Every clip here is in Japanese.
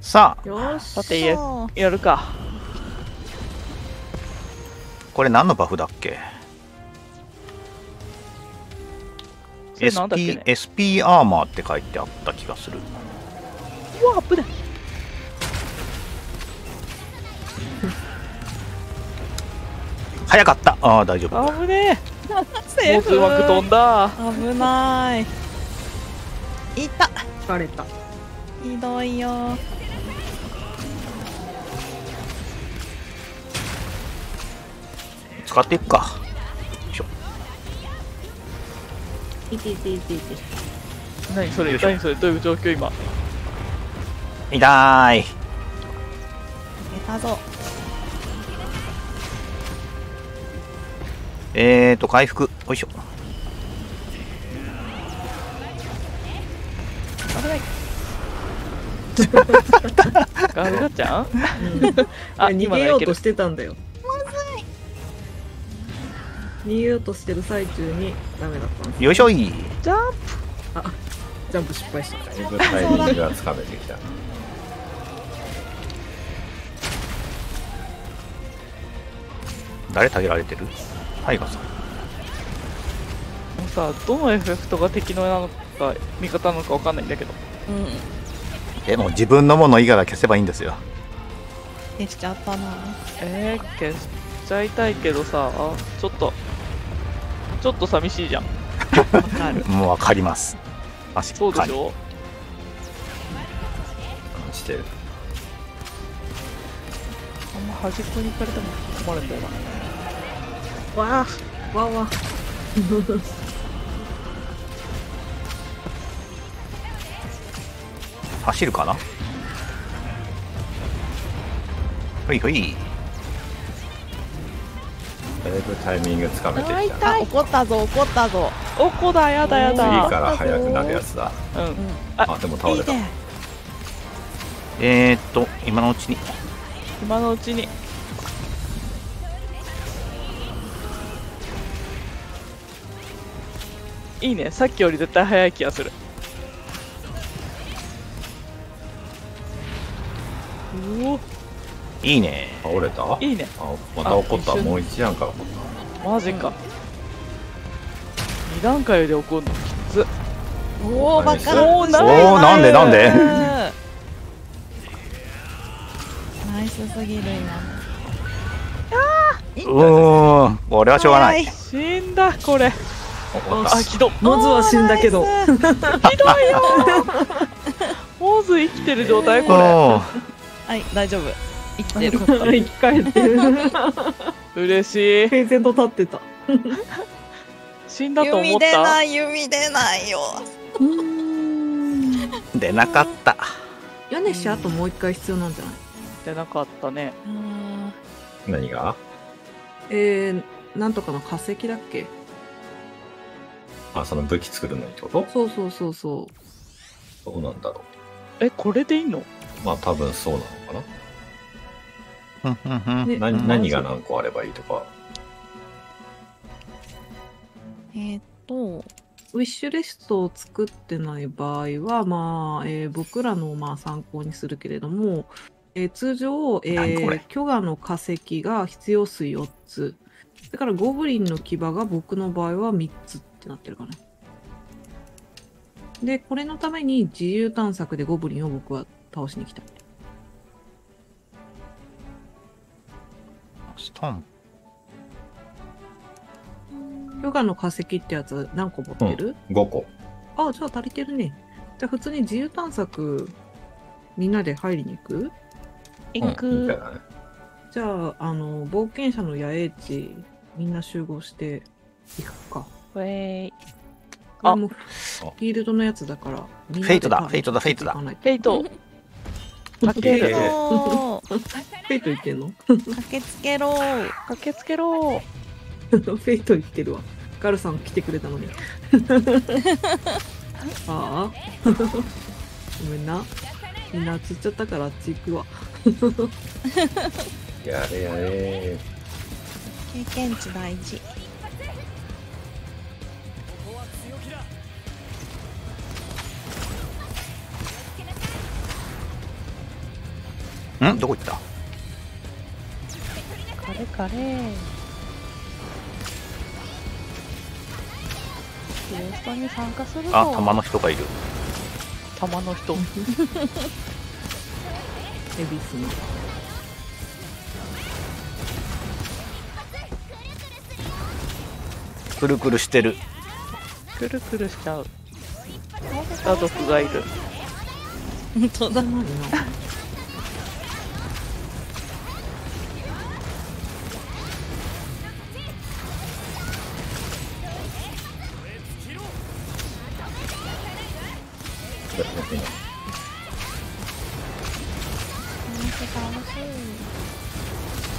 さあよし。さてややるか。これ何のバフだっけ？っけ SP, ね？SP アーマーって書いてあった気がする。うわ危ない早かった。ああ大丈夫。危ねえ。もううまく飛んだ。危ない。いた疲れた。ひどいよ使っていくか。よいしょ。いていていていて。何それ？何それ？どういう状況今？痛い。出たぞ。えーと回復。よいしょ。危ない。ガルガちゃん。ああ逃げようとしてたんだよ逃げようとしてる最中にダメだったんです。よいしょい。ジャンジャンプ失敗した。だいぶタイミングがつかめてきた。誰下げられてる？タイガーさん。プもうさどのエフェクトが敵のなのか味方なのかわかんないんだけど。うん。でも自分のもの以外は消せばいいんですよ。消しちゃったな。えー、消しちゃいたいけどさあちょっとちょっと寂しいじゃん。もう分かります。そうでしょ？感じてる。あんま端っこに行かれても困るんだよな。わあわあわあ走るかな？ほいほいだいぶタイミングつかめてきたあ怒ったぞ怒ったぞ。おこだやだ。や次だから速くなるやつだ。うん。うん。あでも倒れた。いいね。えーっと今のうちに。今のうちに。いいね。さっきより絶対早い気がする。おおいいね。倒れた？いいね。あまた怒った。もう一段から怒っマジか、二段階で怒るの？きつ。おおバカ。おおーなんでなんで？ナイスすぎる今。うーん。俺はしょうがない。早死んだこれ。あひどっモズは死んだけどひどいよモーズ生きてる状態これはい大丈夫生きてる生き返ってる嬉しい。平然と立ってた。死んだと思弓出ったない弓出ないよ。出なかった。屋根しあともう一回必要なんじゃない？出なかったね。うん。何が？えー、なんとかの化石だっけ？あその武器作るのにってこと？そうそうそうそう。どうなんだろえこれでいいの？うまあ多分そうなのかな何何が何個あればいいとか。えーっとウィッシュリストを作ってない場合は、まあえー僕らのまあ参考にするけれども、えー通常、えー、巨岩の化石が必要数4つ。だからゴブリンの牙が僕の場合は3つってなってるかな。でこれのために自由探索でゴブリンを僕は倒しに来たスタン巨岩の化石ってやつ何個持ってる、5個。あじゃあ足りてるね。じゃあ普通に自由探索みんなで入りに行く？行く、みたいなね。じゃあ、あの、冒険者の野営地、みんな集合して行くか。ウェイあ、もう、フィールドのやつだから、フェイトだフェイトだフェイトだ。フェイト。かけ フェイト言ってんの？駆けつけろ駆けつけろ フェイト言ってるわ。ガルさん来てくれたのに。ああごめんな。みんなあっち行っちゃったからあっち行くわ。やれやれ経験値大事ん？どこ行った？カレカレクエストに参加するぞ。あ玉の人がいる。玉の人。恵比寿のくるくるしてる。くるくるしちゃう。家族がいる。本当だ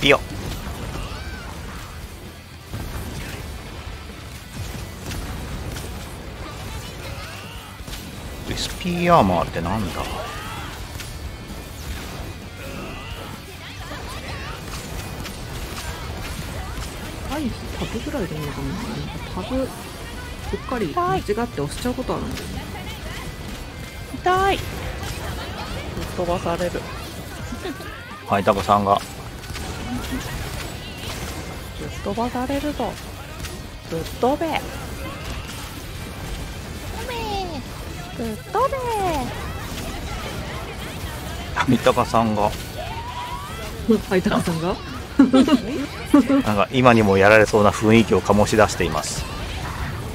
ピヨスピーアーマーってなんだ？アイスタブぐらいでいいのかな。なんかタブうっかり間違って押しちゃうことあるんだよね。痛い。ぶっ飛ばされる。はいタコさんがぶっ飛ばされるぞ。ぶっ飛べ。ぶっ飛べ。三鷹さんが。はいタカさんが？なんか今にもやられそうな雰囲気を醸し出しています。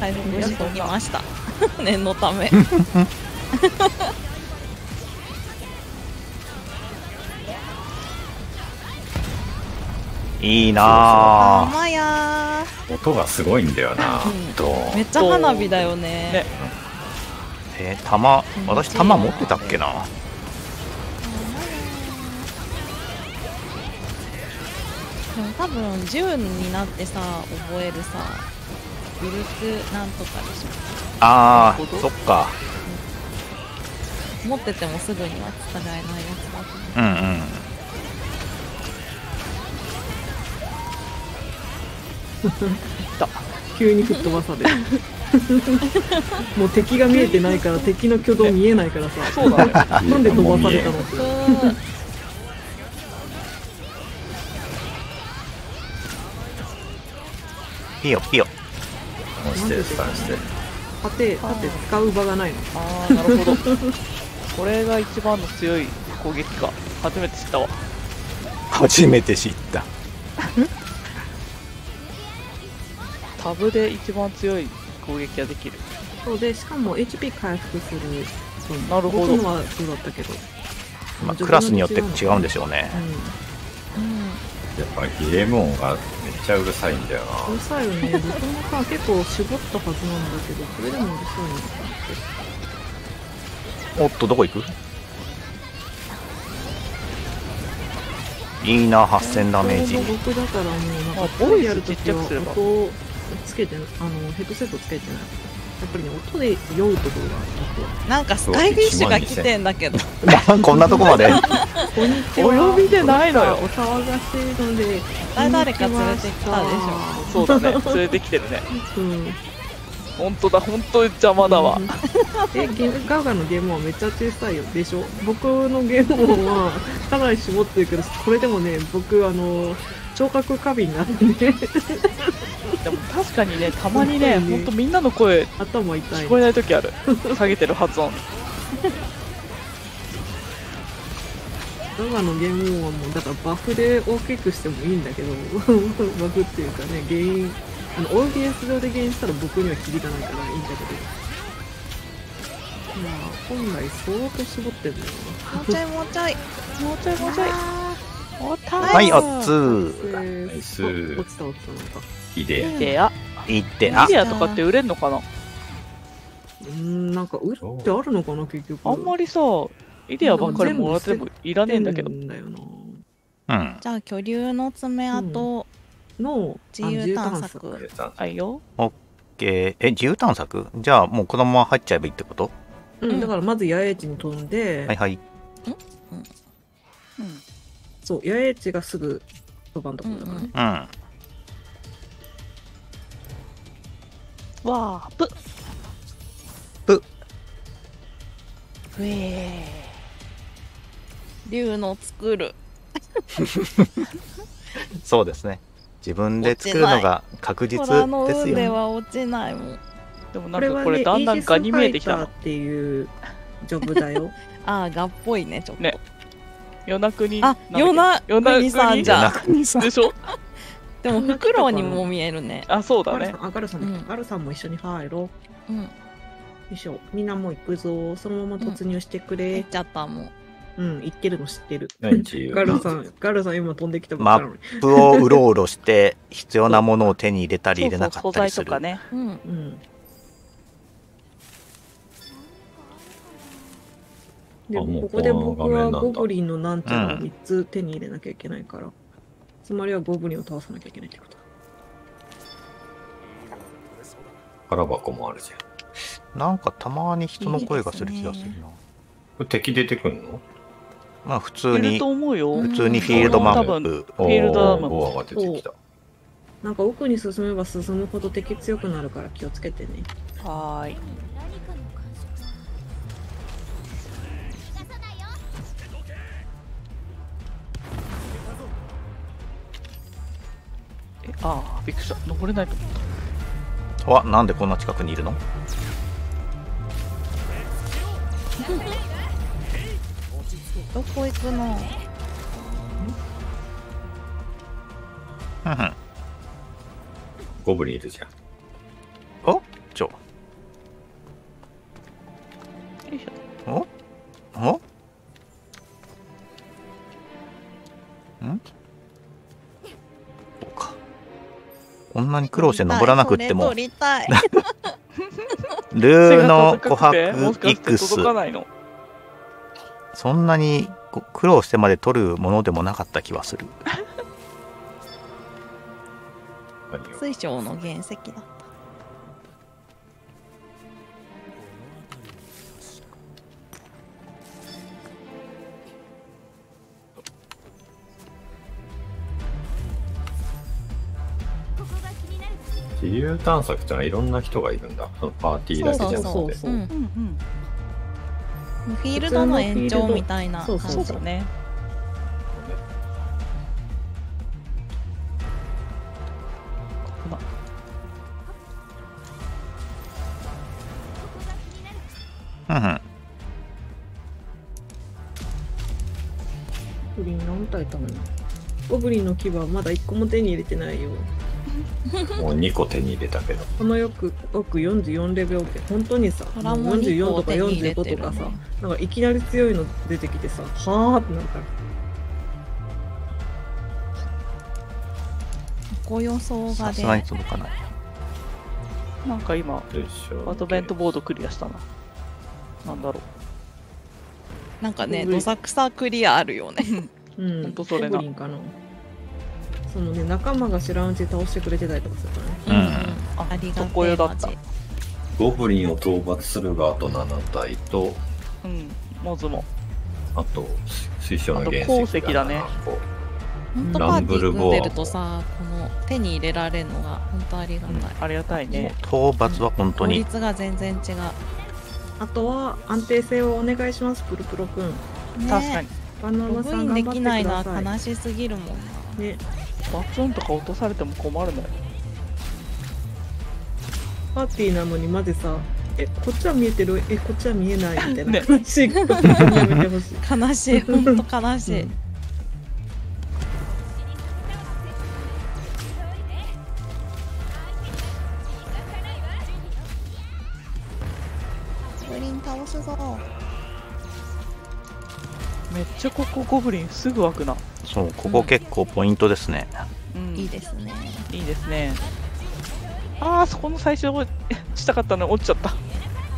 回復しておきました。念のため いいなぁ玉や音がすごいんだよな。とーめっちゃ花火だよね。ね。えー、弾私弾持ってたっけな？でも多分10になってさ覚えるさグループなんとかでしあーなるほど。そっか。ょ持っててもすぐには使えないやつだと思う。うんうん急に吹っ飛ばされる。もう敵が見えてないから敵の挙動見えないからさ。そうだね。なんで飛ばされたのって。うんピヨピヨスして、スタンして。盾盾使う場がないの。ああなるほど。これが一番の強い攻撃か。初めて知った。わ初めて知ったタブで一番強い攻撃ができる。そうでしかも HP 回復する。そう。なるほど。はそうだったけど。まあ、クラスによって違うんでしょうね。うやっぱゲーム音がめっちゃうるさいんだよん、うるさいよね。僕もさ結構絞ったはずなんだけどそれでもうるさいのかおっとどこ行く？いいな8000ダメージ。僕だからもうなんあかボイやるときはボイスちっちゃくすれば。音をつけてあのヘッドセットつけてない。やっぱりね音で酔うところが僕はなんかスカイフィッシュが来てんだけど。こんなとこまで。こんにちは。お呼びでないのよ。お騒がせので誰か連れてきたでしそうだね。連れてきてるね。ょうん。本当だ。本当に邪魔だわ。えゲームガーガーのゲームはめっちゃ小さいよ。でしょ。僕のゲーム音はかなり絞ってるけどこれでもね僕あの聴覚過敏なんで。ねでも確かにねたまにね本当にね。本当みんなの声頭痛い聞こえない時ある。下げてる発音。ガガのゲーム音はもうだからバフで大きくしてもいいんだけど バフっていうかね原因あの OBS 上で原因したら僕にはキリがないからいいんだけど。まあ本来相当絞ってんだよもうちょいもうちょい。もうちょいもうちょいはいおっつナイスー、落ちた落ちたなんかいいで。でやいってあイデアとかって売れんのかな？うーんなんか売るってあるのかな結局。あんまりさイデアばっかりもらってもいらねえんだけど。んだよなうん。じゃあ巨竜の爪痕。の自由探索。あいよ。ええ自由探索？じゃあもうこのまま入っちゃえばいいってこと？うん、だからまず八重地に飛んで、はいはい。うんそう八重地がすぐそばのところだからね、うんわーぷ。ぷ。ふえ竜の作る。そうですね。自分で作るのが確実ですよは落ちないもん。でもなんかこれだんだんガに見えてきた。っていうジョブだよ。ああガっぽいねちょっと、ね夜なくにあなんだっけ？夜な国さんじゃ。ん。夜中にさでしょ？でもフクロウにも見えるね。あそうだね。ガルさん、あ、ガルさんだ、うん。ガルさんも一緒に入ろう。うん。よいしょ。みんなもう行くぞ。そのまま突入してくれ。出。ちゃったもんうん、行ってるの知ってる。ガルさん、ガルさん今飛んできた。マップをうろうろして必要なものを手に入れたり入れなかそうそう素ったりする材とかね。うん。うん。で、ここで僕はゴブリンのなんちゃらを3つ手に入れなきゃいけないから。つまりはゴブリンを倒さなきゃいけないってことだ。空箱もあるじゃん。なんかたまに人の声がする気がするなこれ敵出てくんの？まあ普通いるにと思うようん普通にフィールドマップフィールドダムボアが出てきた。なんか奥に進めば進むほど敵強くなるから気をつけてね。はーいああびっくりした。登れないと思った。わなんでこんな近くにいるの？どこ行くの？ふんふん。ゴブリンいるじゃん。お？ちょ。よいしょ。お？お？ん？こんなに苦労して登らなくっても。りたいルーの琥珀イクス。届かないの？そんなにこ苦労してまで取るものでもなかった気はする。水晶の原石だ自由探索ってのはいろんな人がいるんだ。そのパーティーだけじゃなくて。フィールドの延長みたいな感じそうそうだね危ないふんふん。ゴブリン何体たの？ゴブリンの牙はまだ1個も手に入れてないよ。もう2個手に入れたけど。このよく奥44レベルって本当にさ、虎ももう2 44個とか手に入れ45てるねとかさ、なんかいきなり強いの出てきてさ、はーってなるから。ご予想がでさすがに届かないなんか今。アドベントボードクリアしたななんだろなんかねどさくさクリアあるよねうん。ほんとそれなゴブリンかな。そのね、仲間が知らんうちに倒してくれてたりとかするからね。うん。あありがそてえマこよだった。ジゴブリンを討伐するがあと7体と、うん。モズも。あと水晶の原石あと鉱石だね。7個ほんとパーティー組んでるとさこの手に入れられるのが本当ありがたい、ありがたいね。討伐は本当効に率が全然違う、あとは安定性をお願いします、プルプロくん。ね、確かに。バナナさん頑張ってできない。のください。は悲しすぎるもんな。ね、バツンとか落とされても困るのよ。パーティーなのにまでさ、え、こっちは見えてる？え、こっちは見えないみたいなね。悲しいことやめてほしい。悲しい。ほんと悲しい、うん。ゴブリン倒すぞめっちゃここゴブリンすぐ湧くな。そうここ結構ポイントですね、うん。いいですね。いいですね。あーそこの最初したかったの？に落ちちゃった。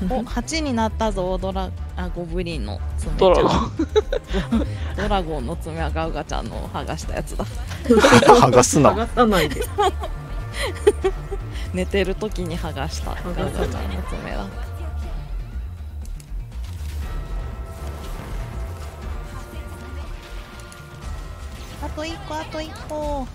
お8になったぞドラあゴブリンの爪。ドラゴン。ドラゴンの爪はガウガちゃんの剥がしたやつだ。剥がすな。剥がさないで。寝てる時に剥がしたガウガちゃんの爪だと1個あと1個。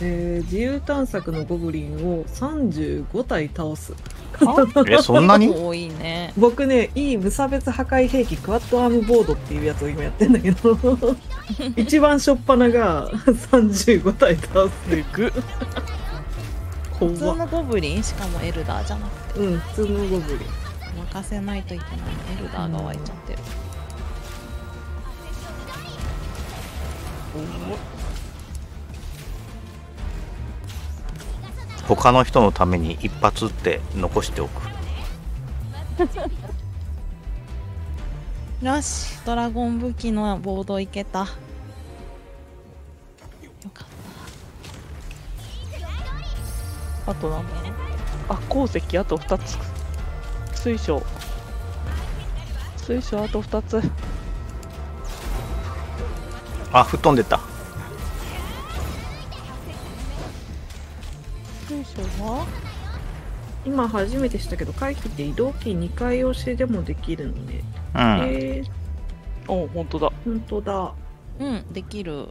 えー自由探索のゴブリンを35体倒す。えそんなに？多いね。僕ねいい無差別破壊兵器クワッドアームボードっていうやつを今やってんだけど。一番初っ端が35体倒す。ぐ。っ。普通のゴブリン？しかもエルダーじゃなくて。うん普通のゴブリン。任せないといけない。エルダーが湧いちゃってる、他の人のために一発って残しておく。よしドラゴン武器のボードいけた。よかっあとなんだあ鉱石あと2つ。水晶。水晶あと2つあ吹っ飛んでった。今初めてしたけど回避って移動キー2回押しでもできるのね、うん。えー、お本当だ。本当だ。たうんできる。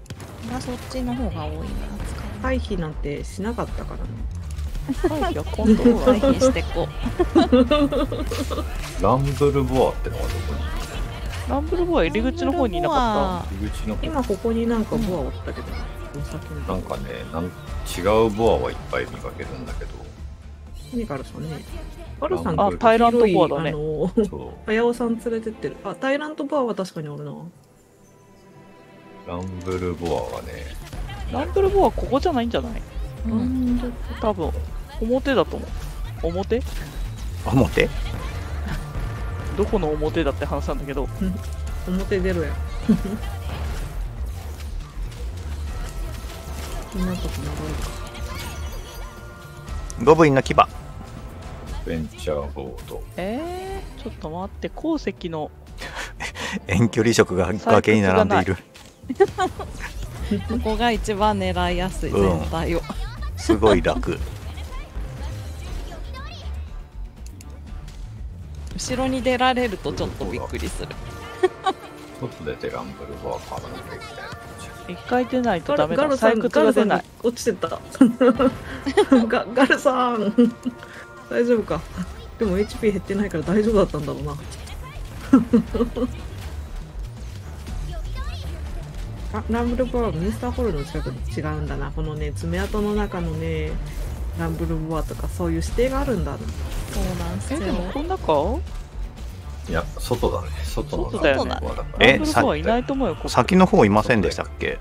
がそっちの方が多いな使回避なんてしなかったからね。はいじゃあ今度はう回避してこランブルボアってのはどこランブルボア入り口の方にいなかっに入り口の方。今ここになんかボアおったけど、お酒のなんかねなん違うボアはいっぱい見かけるんだけど。何からさんねガルさんあタイラントボアだね。あのそう。早尾さん連れてってる。あタイラントボアは確かにおるな。ランブルボアはね。たランブルボアここじゃないんじゃない？ううんん多分。表だと思う。表？表？どこの表だって話なんだけど。表出ろや。みんなとこ長いか。ゴブリンの牙。ベンチャーボード。えー、ちょっと待って鉱石の。遠距離食が崖に並んでいる。ここが一番狙いやすいうん。全体を、すごい楽後ろに出られるとちょっとびっくりする。外出てランブルボア買わなきゃいけない一回出ないとガダメだ。ルガルさんルさんが出ない。落ちてった。ガガルさん大丈夫か。でも HP 減ってないから大丈夫だったんだろうな。あランブルボアはミニスターホールの近くで違うんだな。このね爪痕の中のねランブルボアとかそういう指定があるんだ。なそうなんすよ。えでもこの中いや外だね。外の外だよね。ランブルボアだから。えランブルボアいないと思うよここ。先の方いませんでしたっけ？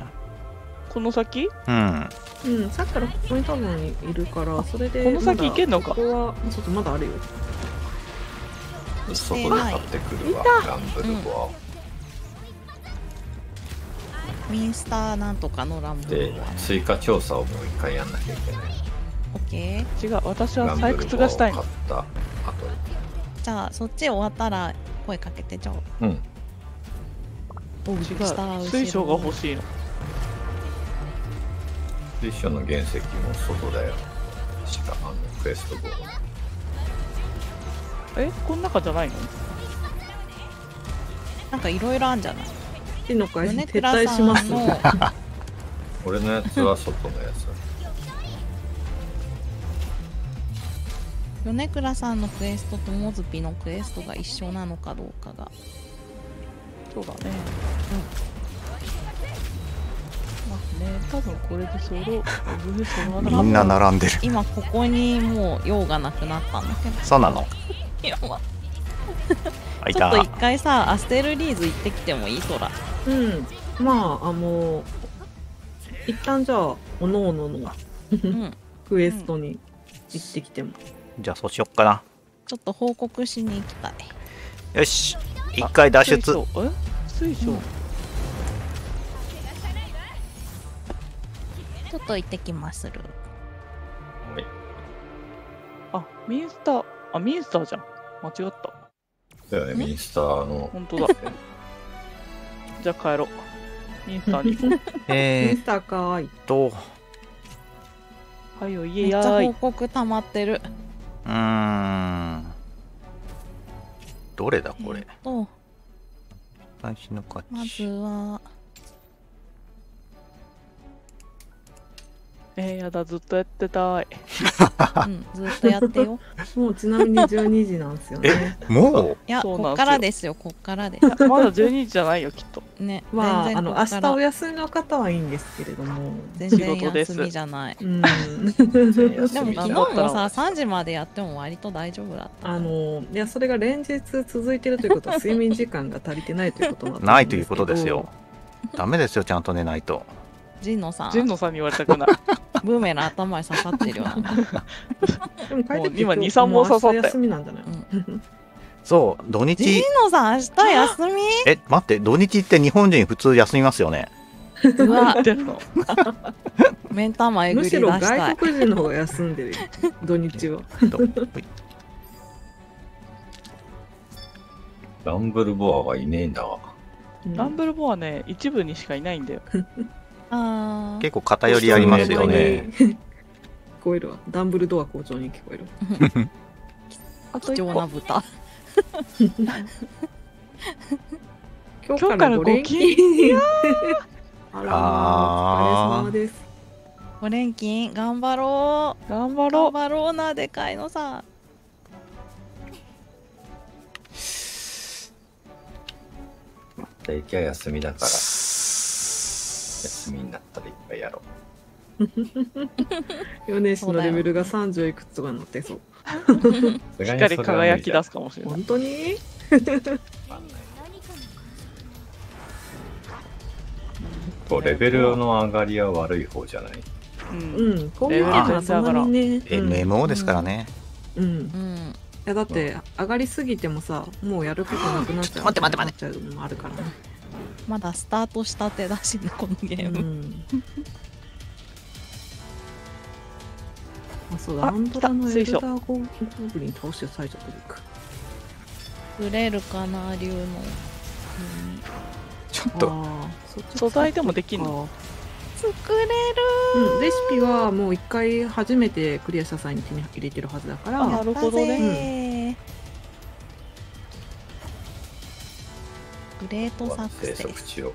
この先？うん。うんさっきからここに多分いるからそれでこの先行けんのか？ここはちょっとまだあるよ。外で買ってくるわランブルボミンスターなんとかのランアでブルは追加調査をもう一回やんなきゃいけないオッケー。違う私は採掘がしたいの。買った後じゃあそっち終わったら声かけてじゃあ。うん。お違う水晶が欲しいの。水晶の原石も外だよ。下あのクエストボードえこの中じゃないの？なんかいろいろあんじゃない？の。俺のやつは外のやつ米倉さんのクエストとモズピのクエストが一緒なのかどうかが。そうだね。まあね多分これで揃う全然揃わなかったみんな並んでる。今ここにもう用がなくなったんだけど。そうなの。いやまあ。あいた。ちょっと一回さアステルリーズ行ってきてもいい？空。うん。まああの一旦じゃあおのおののうん。クエストに行ってきても、じゃあそうしよっかな。ちょっと報告しに行きたい。よし。一回脱出。水晶。え？水晶、うん。ちょっと行ってきまする。はい。あミンスター。あミンスターじゃん。間違った。だよねミニスターの。本当だ。じゃあ帰ろう。ミンスターに。行こうミえーっスターかーい。と。はいよめいえやっちゃ報ーい告溜まってるうーん。どれだこれ？えっと最新の価まず値はえー、やだずっとやってたい うん、ずっとやってよ。もうちなみに12時なんですよね。もいや、そうなんすよこっからですよ、こっからで。まだ12時じゃないよきっとね、まあ、あの、明日お休みの方はいいんですけれども。全然休みじゃない。うん。でも昨日もさ、3時までやっても割と大丈夫だった。あの、いや、それが連日続いてるということは、睡眠時間が足りてないということなん ないということですよ。ダメですよちゃんと寝ないとジンノさん、ジンノさんに言われたくない。ブーメラン頭に刺さってるよな。でも帰ってきてもう今2 3本刺さったよ。もう明日休みなんじゃないそう土ジン日ノさん、明日休み？え待って土日って日本人普通休みますよね。うわ。言っ、てんの目ん玉えぐむしろり出したい。外国人の方が休んでるよ。土日は。ランブルボアはいねえんだわ。ランブルボアね一部にしかいないんだよ結構偏りありますよね。聞こえるわ。ダンブルドア校長に聞こえる。あ と貴重な1豚。今日からご連勤勤 あらお疲れ様です。5連勤、頑張ろう。頑頑張ろう張ろうな、でかいのさ。大体休みだから、休みになったらいっぱいやろヨネシのレベルが30いくつとかになってそう。り理輝きだ出すかもしれない本当に？こうレベルの上がりは悪い方じゃない？うんうん。こういうのはそんなにね。うん MMO ですからね、うん。いうん。やだって上がりすぎてもさ、もうやることなくなっちゃう。待って待って待って。なっちゃうのもあるからね。まだスタートしたてだしね、このゲーム。うん。あ、そうだ。あアンドラのエルダーゴーブリン倒して最初取りく。売れるかな、竜の。ちょっと素材でもできんの？作れうん、レシピはもう一回初めてクリアした際に手に入れてるはずだから、あなるほどねね。グレートサク生セス。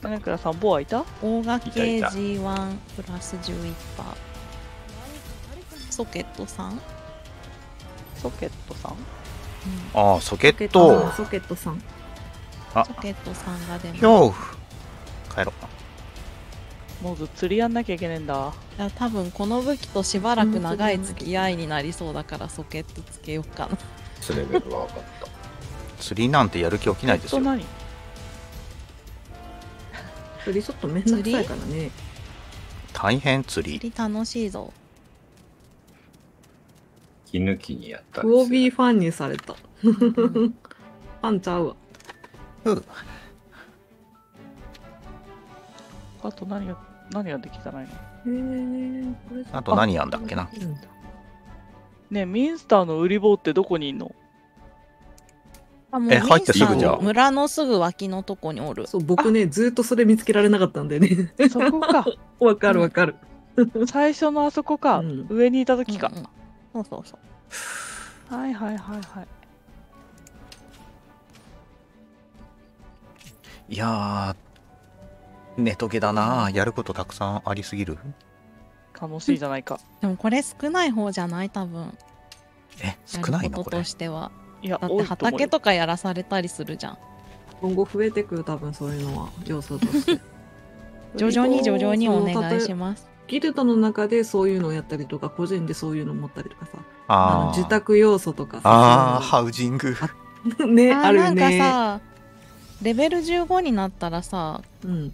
金倉さんボアいた？大掛けいたいた G1 プラス11%。ソケットさん、ソケットさん？ああソケソケッットトソケットさん。あソケットさんが出ます。ひょう帰ろうもうず釣りやんなきゃいけねえんだいや多分この武器としばらく長い付き合いになりそうだからソケットつけようかな。スレベルは上がった。釣りなんてやる気起きないですよえっと何それちょっとめんどくさいからね。大変釣り釣り楽しいぞ。息抜きにやったりクオする。ビーファンにされた。ファンちゃうわ。あと何が何ができたらいいの？へえ、これあと何やんだっけなねえミンスターの売り棒ってどこにいんの？え入ってすぐじゃ村のすぐ脇のとこにおる。そう、僕ね、ずっとそれ見つけられなかったんだよね。そこか。わかるわかる。最初のあそこか、うん。上にいた時か。うん、うん。そうそうそう。はいはいはいはい。いやー寝とけだな。やることたくさんありすぎる。楽しいじゃないか。でもこれ少ない方じゃない？多分。え少ないの？これ。としては。いやだって畑とかやらされたりするじゃん。今後増えてくる、多分そういうのは、要素として。徐々に徐々にお願いします。ギルドの中でそういうのをやったりとか、個人でそういうの持ったりとかさ、あの自宅要素とかさ、ハウジングね、ああるーなんかね。さ、レベル15になったらさ、うん、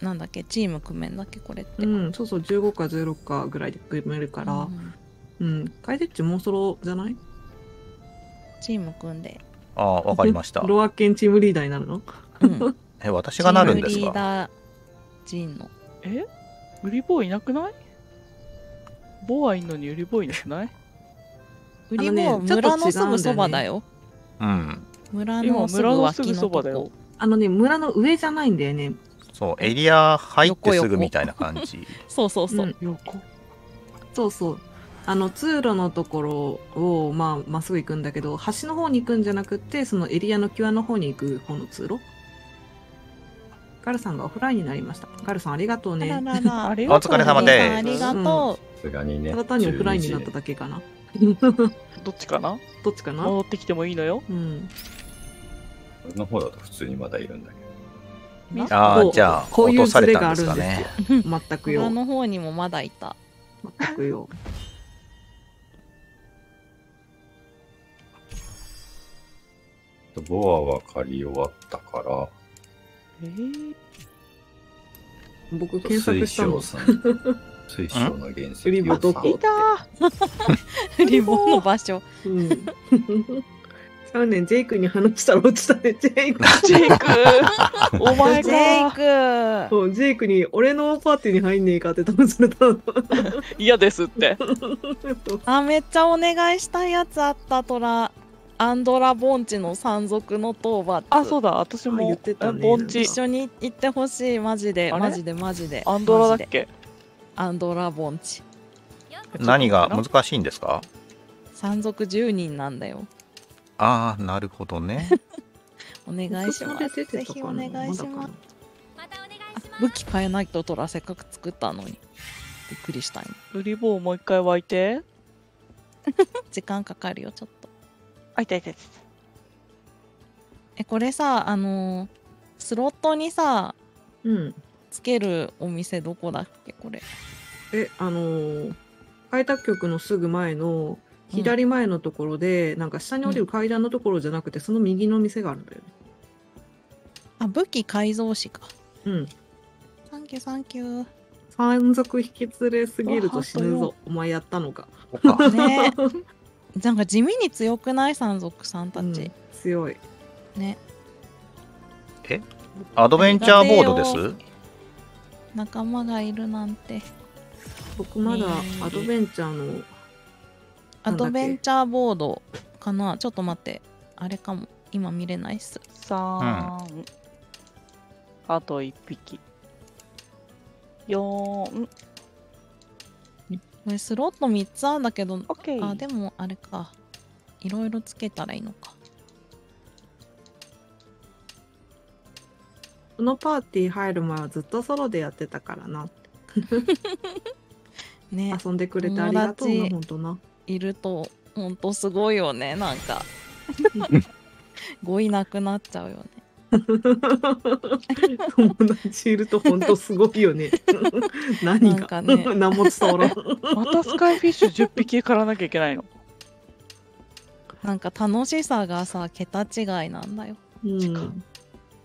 なんだっけ、チーム組めんだっけ、これって。うん、そうそう、15か16かぐらいで組めるから、うんうん、カイデッチもうそろじゃない？チーム組んで。ああわかりました ロアケンチームリーダーになるの？うん、え私がなるんですチームリーかダー陣の。え？売り棒いなくない？ボアいんのに売り棒いなくない？売りあのね村のすぐそばだよ。うん村今のすぐ村のす脇のとぐそばだよこ。あのね、村の上じゃないんだよね。そうエリア入ってすぐみたいな感じそうそうそう。うん横そうそう。あの通路のところをまあまっすぐ行くんだけど端の方に行くんじゃなくってそのエリアの際の方に行く方の通路？ガルさんがオフラインになりました。ガルさんありがとうあらね。お疲れ様ですありがとさすがにね。ただ単にオフラインになった12だけかな。どっちかな？どっちかな？戻ってきてもいいのよ。うん。時俺の方だと普通にまだいるんだけこうああじゃあこういうズレがあたんですかるんですよね。全くよ裏。の方にもまだいた全くよ。ど。ボアは借り終わったから、えー、僕検索したもん。水晶さん。水晶の原石売り場どこいたー リボンの場所うん。去年ジェイクに話したら落ちたね、ジェイク。ジェイク お前ジェイかクそうジェイクに俺のパーティーに入んねえかって多分されたの。嫌ですって。あめっちゃお願いしたいやつあったトラアンドラボンチの山賊の討伐あ、そうだ、私あも、言ってたね。盆地一緒に行ってほしい。マジで。マジでマジで。アンドラだっけ？アンドラボンチ。何が？難しいんですか？山賊10人なんだよ。ああなるほどね。お願いします。ぜひお願いします。まだかなあ武器変えないとトラせっかく作ったのに。びっくりした今。ウリボーもう一回湧いて。時間かかるよちょっとあ、いたいたいた。えこれさあのースロットにさうん。つけるお店どこだっけ？これえ、あのー開拓局のすぐ前の左前のところで、なんか下に降りる階段のところじゃなくて、その右の店があるんだよね。あ武器改造士かうん。サンキューサンキュー山賊引き連れすぎると死ぬあぞ。お前やったのかね なんか地味に強くない山賊さんたち、うん強い。ね。アドベンチャーボードです？仲間がいるなんて。僕まだアドベンチャーの、アドベンチャーボードかな？ちょっと待って。あれかも。今見れないっす。三、あと一匹。四、これスロット3つあるんだけどオッケー。あでもあれかいろいろつけたらいいのかこのパーティー入る前はずっとソロでやってたからな。ね遊んでくれてありがとうな、友達ほんとな。いるとほんとすごいよねなんか 語彙なくなっちゃうよね友達いるとほんとすごいよね。何が、なんかね。何も伝わらん。またスカイフィッシュ10匹狩らなきゃいけないの？なんか楽しさがさ桁違いなんだよ。うん。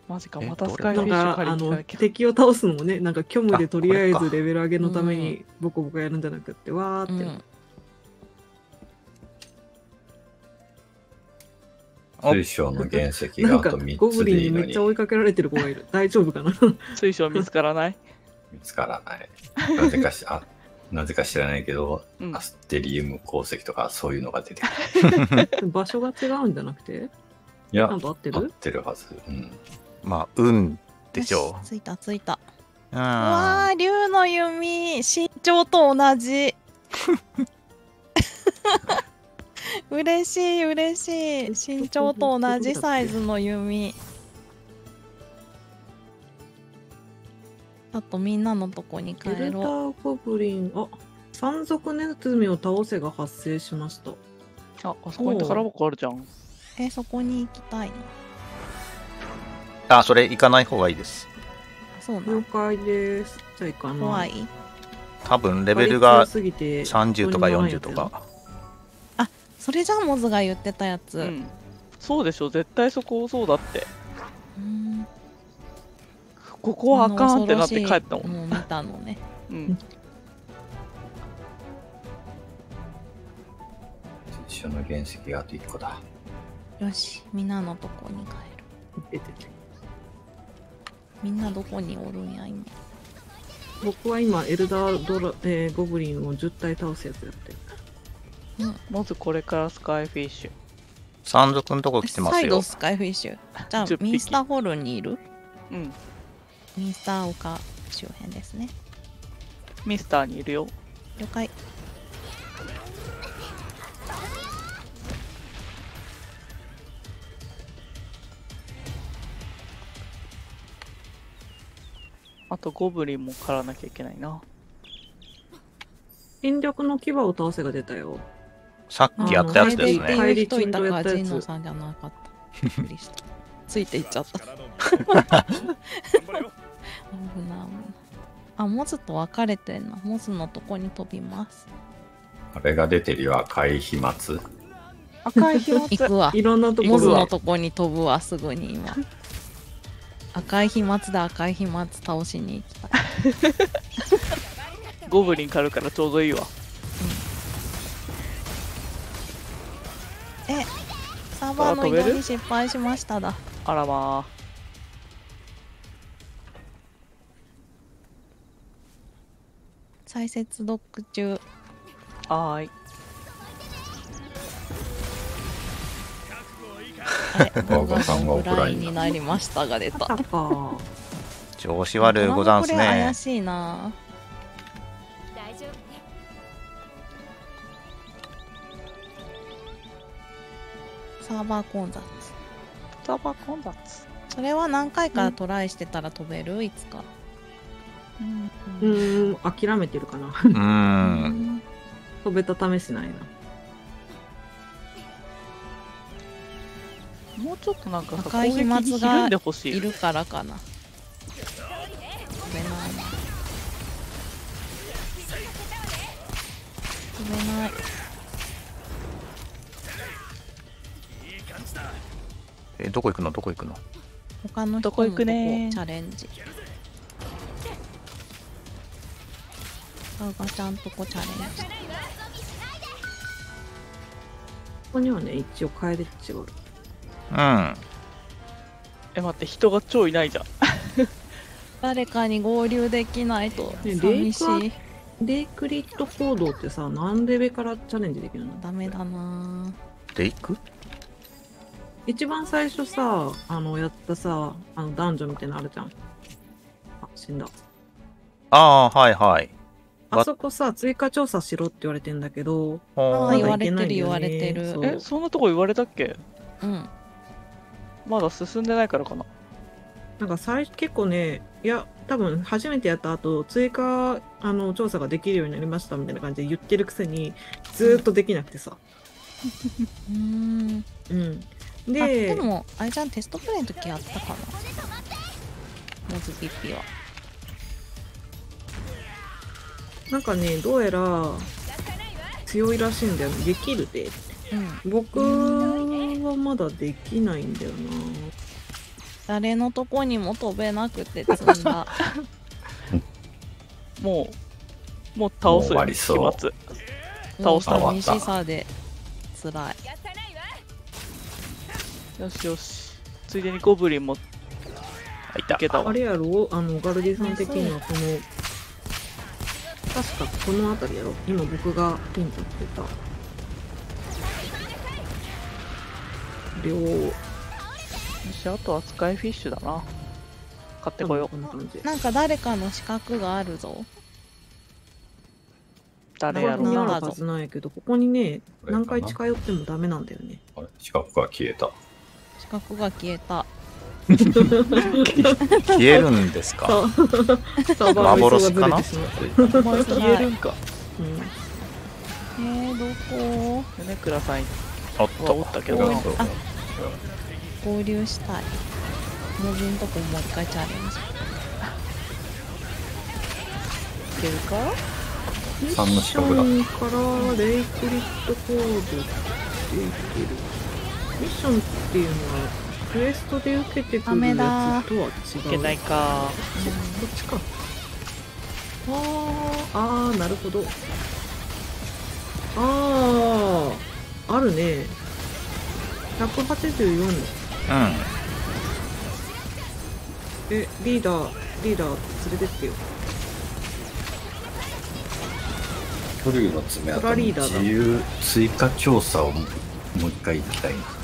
マジか、えまたスカイフィッシュなんかあの借りに行かなきゃ。敵を倒すのもねなんか虚無でとりあえずレベル上げのためにボコボコやるんじゃなくってわーって、うん。お水晶の原石がなんかあと3ゴブつでいいのに。リンにめっちゃ追いかけられてる子がいる。大丈夫かな？水晶見つからない？見つからない。なぜかし、あ、なぜか知らないけど、うん。アステリウム鉱石とかそういうのが出てくる。場所が違うんじゃなくて？いや合って合っるてるはず。うん。まあ運でしょよついたついた。う。わー竜の弓。身長と同じ 嬉しい嬉しい。身長と同じサイズの弓。ちょっとみんなのとこに帰エルダろーゴブリン。あ山賊ネズミを倒せが発生しました。あ、あそこに宝箱あるじゃん。う。えそこに行きたいあそれ行かない方がいいです。なそうな了解です。じゃあいいかな怖い。多分レベルがすぎて30とか40とか。それじゃあモズが言ってたやつ、うん。そうでしょ、絶対そこそうだって。うんここはあかんってなって帰ったもん。もう見たのねうん。水晶の原石があと1個だ。よしみんなのとこに帰る出ててみんなどこにおるんや今僕は今エルダードラ、えーゴブリンを10体倒すやつやってるまずこれからスカイフィッシュ。山賊のとこ来てますよ。サイドスカイフィッシュ？じゃあ10匹ミンスターホールにいる？うん。ミンスター丘周辺ですねミスターにいるよ。了解あとゴブリンも狩らなきゃいけないな。戦略の牙を倒せが出たよ。さっきやったやつですね。帰りからチンドやったやつジンノさんじゃなかった。ついていっちゃった。危ない危ない。あ、モズと分かれてんな。モズのとこに飛びます。あれが出てるよ、赤い飛沫。赤い飛沫行くわ。いろんなとこモズのとこに飛ぶわ、すぐに今。赤い飛沫で赤い飛沫倒しに行きたい。ゴブリン狩るからちょうどいいわ。え、サーバーの移動に失敗しましただ。あらま再接続中。あ。はーい。あれ、動画さんがオオフラインになりましたが出た。調子悪いござんすこれ怪ね。しいな。サーバー混雑。サーバー混雑。それは何回かトライしてたら飛べる？いつか。うーん、諦めてるかな。うーん。飛べた試しないな。もうちょっとなんかさ赤い飛沫がい。いるからかな。飛べないな。飛べない。え、どこ行くの？どこ行くの？他の人どこ行くねもチャレンジ。ガガちゃんとこチャレンジ。ここにはね、一応帰り地がある。うん。え、待って、人が超いないじゃん。誰かに合流できないとね寂しレイい。レイクリット行動ってさ、何レベからチャレンジできるの？ダメだなで行く一番最初さ、あの、やったさ、あの、男女みたいなのあるじゃん。あ、死んだ。ああ、はいはい。わあそこさ、追加調査しろって言われてんだけど、ほーあ言わまだいけないんだよねれてる言われてるえ、そんなとこ言われたっけ？うん。まだ進んでないからかな。なんか最初結構ね、いや、多分初めてやった後、追加あの調査ができるようになりましたみたいな感じで言ってるくせに、ずーっとできなくてさ。うーん。うん。あで、でも、あれじゃん、テストプレイの時やったかな。モズピッピは。なんかね、どうやら強いらしいんだよね。できるで。うん。僕はまだできないんだよな。誰のとこにも飛べなくて 積んだ。もう、もう倒すよ、わりそう飛沫。倒したもう寂しさで辛い。よしよし。ついでにゴブリンもあいたいけたわ。あれやろ？あの、ガルディさん的にはこの、確かこの辺りやろ？今僕がピンとってた。両、よし、あとはスカイフィッシュだな。買ってこよう。こんな感じ。なんか誰かの資格があるぞ。誰やろうな。ここにあるはずなんやけど、ここにね、何回近寄ってもダメなんだよね。あれ？四角が消えた。が消えた。消えるんですか？そう。サーバーの位置がずれてしまった。もう一消えるんか。うんえー、どこ？米倉さんおっっと。たけど、あ合流したい。モズんとこもう一回チャレンジ。いけるか？3の四角だ。ミッションからレイクリットコードって言ってる。ミッションっていうのは、クエストで受けてくるやつとは違う。いけないか。こっちか。あー、あー、なるほど。あー、あるね。184。うん。え、リーダー、リーダー連れてってよ。巨竜の爪痕に自由追加調査をもう一回行きたいな。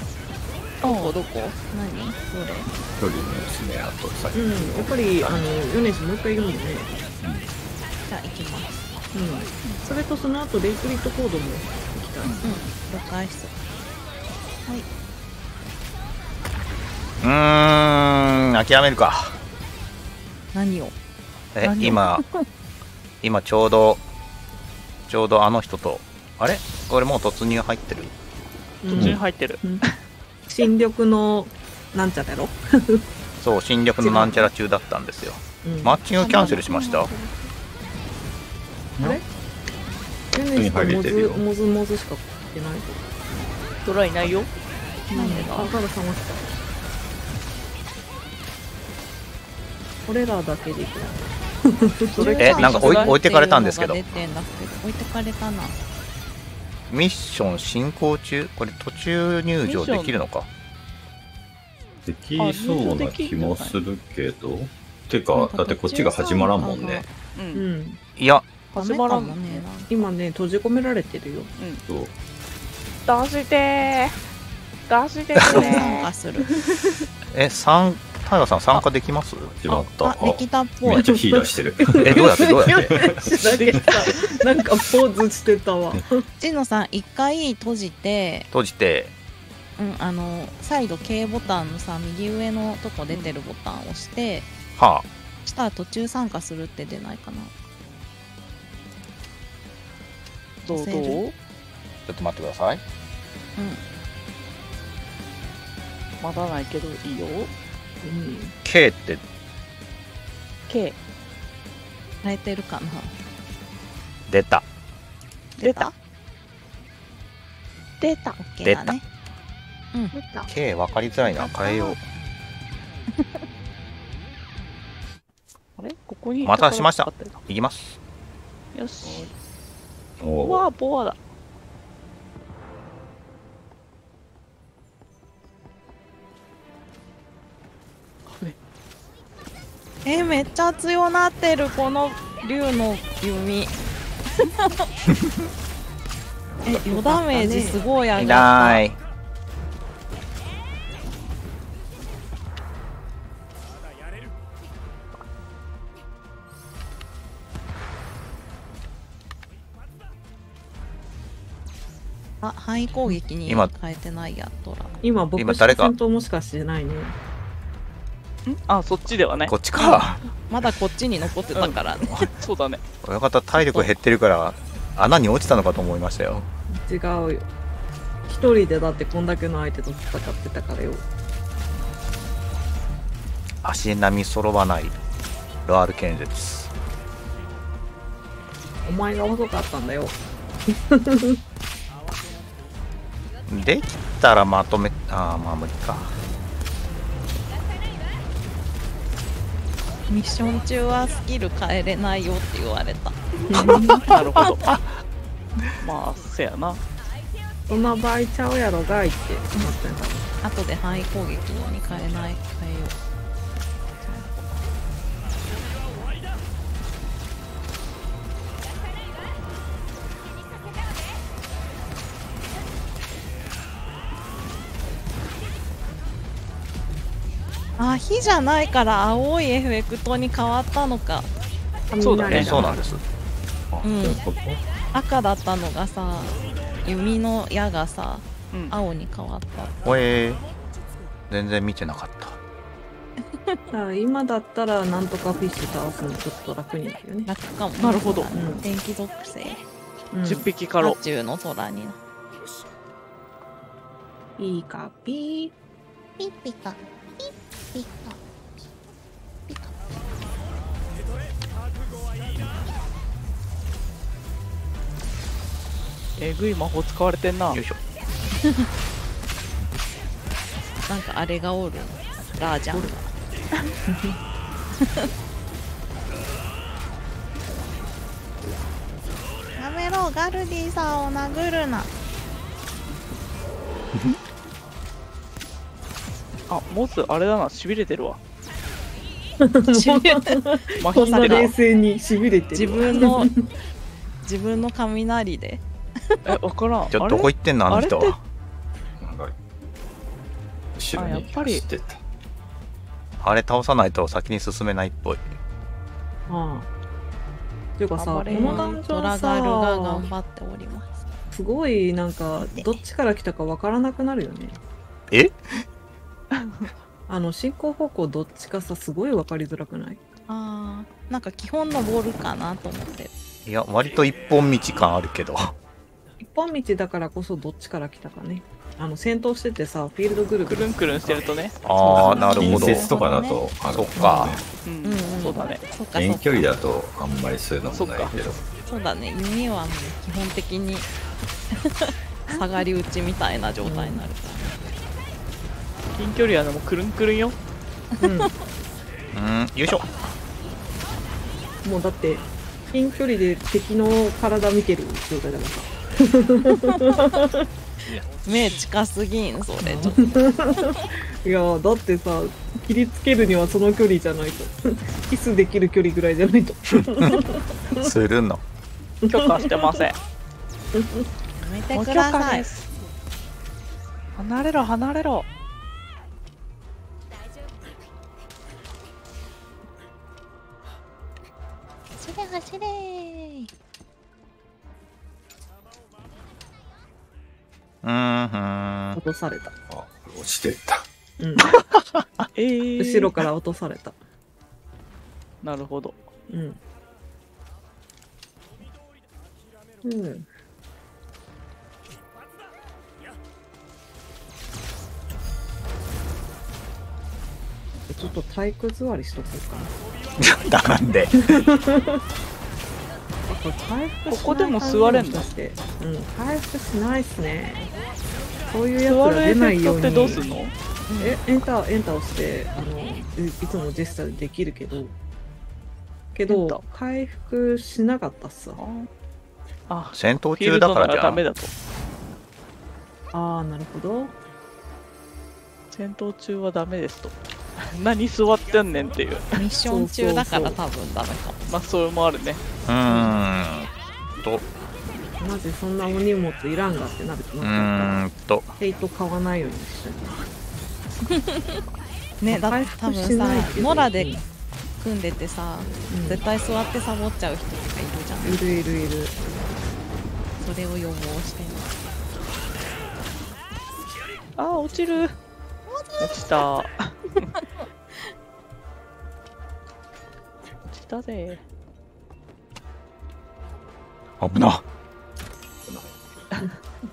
どこ？どこ？何？どれ？巨竜の爪痕さっきうん、やっぱり、あの、ヨネシもう一回読んでね。じゃあ行きます。うん。それとその後、レイクリットコードも行きたい。うん。了解っす。はい。うーん、諦めるか。何を？え何を？今 今ちょうどちょうどあの人とあれ？これもう突入入ってる？途中に入ってる。新緑のなんちゃらやろ、そう新緑のなんちゃら中だったんですよ。うん。マッチングキャンセルしました。あれ？全然しかモ普通に入れてるよ。ズモズモズしか来てないドラいないよ。なんでだあただ探した。俺らだけでいえなんか置い13置いてかれたんですけど。置いてかれたなミッション進行中？これ途中入場できるのか？できそうな気もするけど。てか、だってこっちが始まらんもんね。う。うんんいや始まらんもね今ね閉じ込められてるよそう。出してー。出して参ー。加するえ参平さん参加できます？始まった。あできたっぽい。めっちゃ火出してる。えどうやってどうやって？なんかポーズしてたわ。ちのさん一回閉じて閉じて。うん、あの再度 K ボタンのさ右上のとこ出てるボタンを押して、はしたら途中参加するって出ないかな。どうどう？ちょっと待ってください。うん。まだないけどいいよ。K って。K。変えてるかな。出た。出た？出た。OK だね。K 分かりづらいな。変えよう。あれ？ここに。またしました。いきます。たよよし。おわ、ボアだ。えめっちゃ強なってるこの竜の弓。え余ダメージすごい上がいったない。あ範囲攻撃に今。変えてないやトラ。今僕今誰か。戦闘もしかしてないね。んあ、そっちではね。こ。っちか。まだこっちに残ってたからね、そうだね。親方体力減ってるから穴に落ちたのかと思いましたよ。違うよ。一人でだってこんだけの相手と戦ってたからよ。足並み揃わないロアル剣絶お前が遅かったんだよ。できたらまとめああまあ無理かミッション中はスキル変えれないよって言われた なるほど。まあ、せやな。そんな場合ちゃうやろがいって思ってんだ後で範囲攻撃のに変えないあ火じゃないから青いエフェクトに変わったのか。そうだね。えそうなんです。あ、うん赤だったのがさ弓の矢がさうん。青に変わった。おえー。全然見てなかった。だから今だったらなんとかフィッシュ倒すのちょっと楽になるよね、楽かも。ねなるほど。そうだね電気属性。うん。10匹かろ宇。宙の空にいいかピピッピカピッピカピカえぐい魔法使われてんな。よ。いしょ。なんかあれがおる。ラージャン。がやめろガルディさんを殴るな あ、モス、あれだな、しびれてるわ。しびれて麻ーこんな。冷静にしびれてる自分の 自分の雷で。え、わからん。ちょっとどこ行ってんのあの人あれって？なんか、後ろにあやっぱり。走ってた。あれ倒さないと先に進めないっぽい。ああ。っていうかさこのダンジョンガルがさ頑張っております。すごいなんかどっちから来たかわからなくなるよね。え？あの進行方向どっちかさすごいわかりづらくない？あーなんか基本のボールかなと思って。いや割と一本道感あるけど。一本道だからこそどっちから来たかね。あの戦闘しててさフィールドぐるぐる。くるんくるんしてるとね。ああなるほ近ど接とかだと、あのそっか。うん、うん。うんそうだね。そっかそっか。遠距離だとあんまりそういうのもないけど。そうだね。弓はもう基本的に 下がり打ちみたいな状態になるか近距離はでもくるんくるんよ。うん。うん。よいしょ。もうだって近距離で敵の体見てる状態だから。さら目近すぎんそれ。ちょっといやだってさ切りつけるにはその距離じゃないと。キスできる距離ぐらいじゃないと。するの。許可してません。やめてください。可です。離れろ離れろ走れうんうん。落とされた、あ落ちてった。うん、えー、後ろから落とされた。なるほど。うん。うんちょっと体育座りしとこうかな。なんで。あこここでも座れんの？うん回復しないっすね。そういうやつが出ないように。ェクトってどうすんの？えエンターエンターをしてあのいいつもジェスチャーでできるけど。けど回復しなかったっすわ。あ戦闘中だからじゃん。らダメだと。ああなるほど。戦闘中はダメですと何座ってんねんっていう。ミッション中だから多分ダメかも。まあそれもあるね。うーんと。マジそんなお荷物いらんがってなるとうんと。ヘイト買わないようにしちゃうねだ回って多分さモラでうん組んでてさうん。絶対座ってサボっちゃう人とかいるじゃん。いるいるいる。それを予防してるあー落ちる落ちた。落ちたぜ。危な。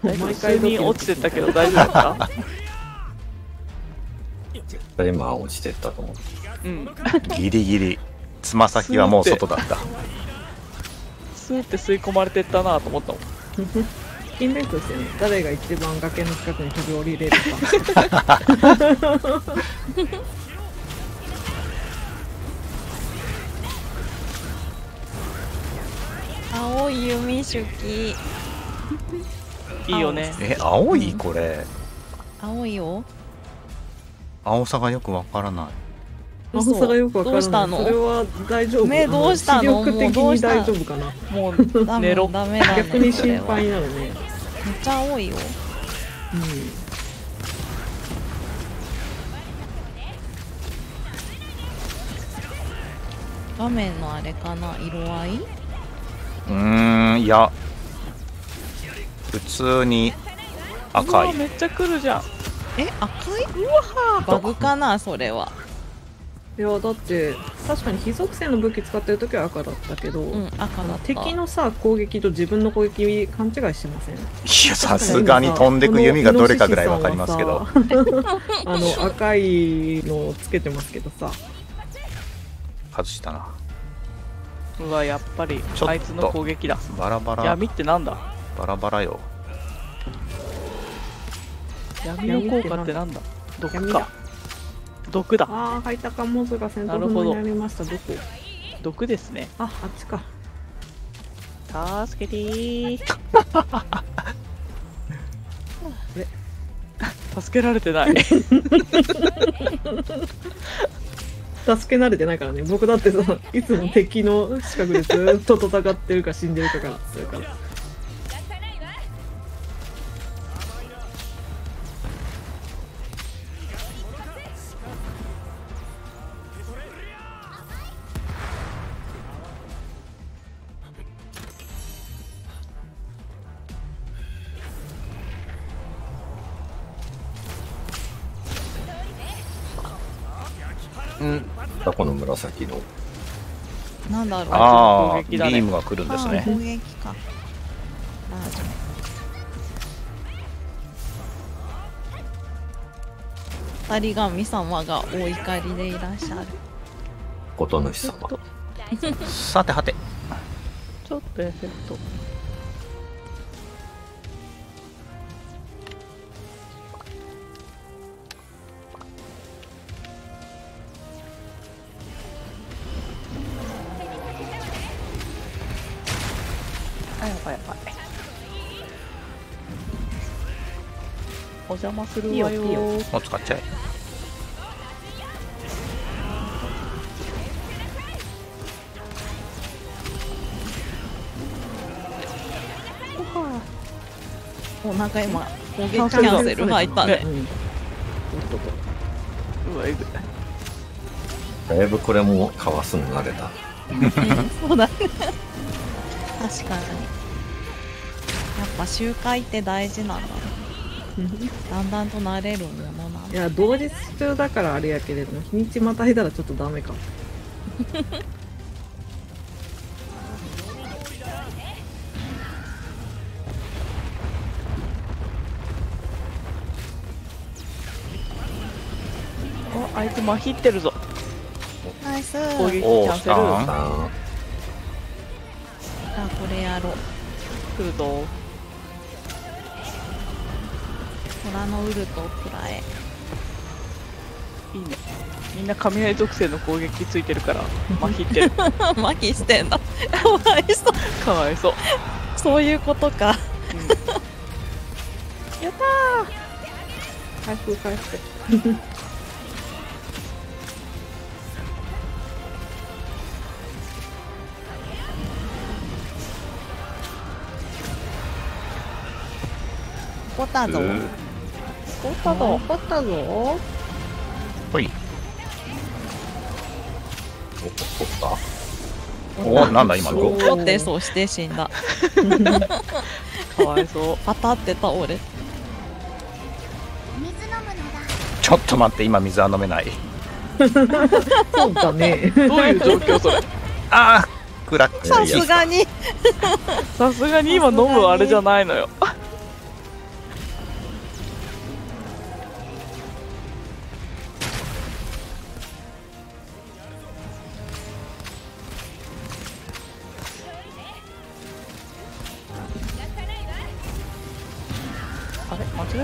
普毎回通に落ちてったけど大丈夫だった？絶対今落ちてったと思ってうん。ギリギリ。つま先はもう外だった。スーって吸い込まれてったなと思ったもん チキンレースですよね誰が一番崖の近くに飛び降りれるか。青い弓手記いいよね。え青い？これ。青いよ。青さがよくわからない青さがよくわからない。どうしたの？それは大丈夫目どうしたの？あ視力的に大丈夫かな。もうダメダメだね。逆に心配なのね。めっちゃ青いよ。うん。画面のあれかな？色合い？うーんいや。普通に赤うわいめっちゃ来るじゃん。え赤い？バグかなそれはいやだって確かに非属性の武器使ってる時は赤だったけど、うん赤だ敵のさ攻撃と自分の攻撃勘違いしてません？いやさすがに飛んでく弓がどれかぐらいわかりますけど。あの赤いのをつけてますけどさ。外したな。うわやっぱりちょっと。あいつの攻撃だ。バラバラ。闇ってなんだ？バラバラよ。闇の効果ってなんだ？毒闇だ。か毒だ。ああハイタカモズが戦闘不能になりました。ど。こ毒ですね。ああっちか。助けてー。助けられてない。助け慣れてないからね。僕だってさいつも敵の近くでずっと戦ってるか死んでるかから。するからうんタコの。なんだろう。ああ、ビ攻撃だね。ームが来るんですね。攻撃か。バージョン二人神様がお怒りでいらっしゃる。こと主様。さてはて。ちょっとエフェクトお邪魔するわよ。いいよいいよ。もう使っちゃえ。おなんか今攻撃キャンセル入ったね。うわえぐいだいぶこれもかわすの慣れた。う んそうだね。確かに。やっぱ周回って大事なんだねだんだんと慣れるものなんだいや、同日中だからあれやけれども、日にちまたいだらちょっとダメか。おあいつまひってるぞ。ナイス。攻撃キャンセル。あこれやろう。来るぞ虎のウルトをくらえ。いいね。みんな雷属性の攻撃ついてるから まひってる。麻痺してんだかわいそう。かわいそう、そういうことか。回復回復。怒ったぞ、う怒ったぞ怒ったぞ。ほい。お取った？おなんだ今の？怒ってそうして死んだ。かわいそう。パタって倒れ。ちょっと待って今水は飲めない。そうだね。どういう状況それ？ああクラッチさすがに。さすがに今飲むあれじゃないのよ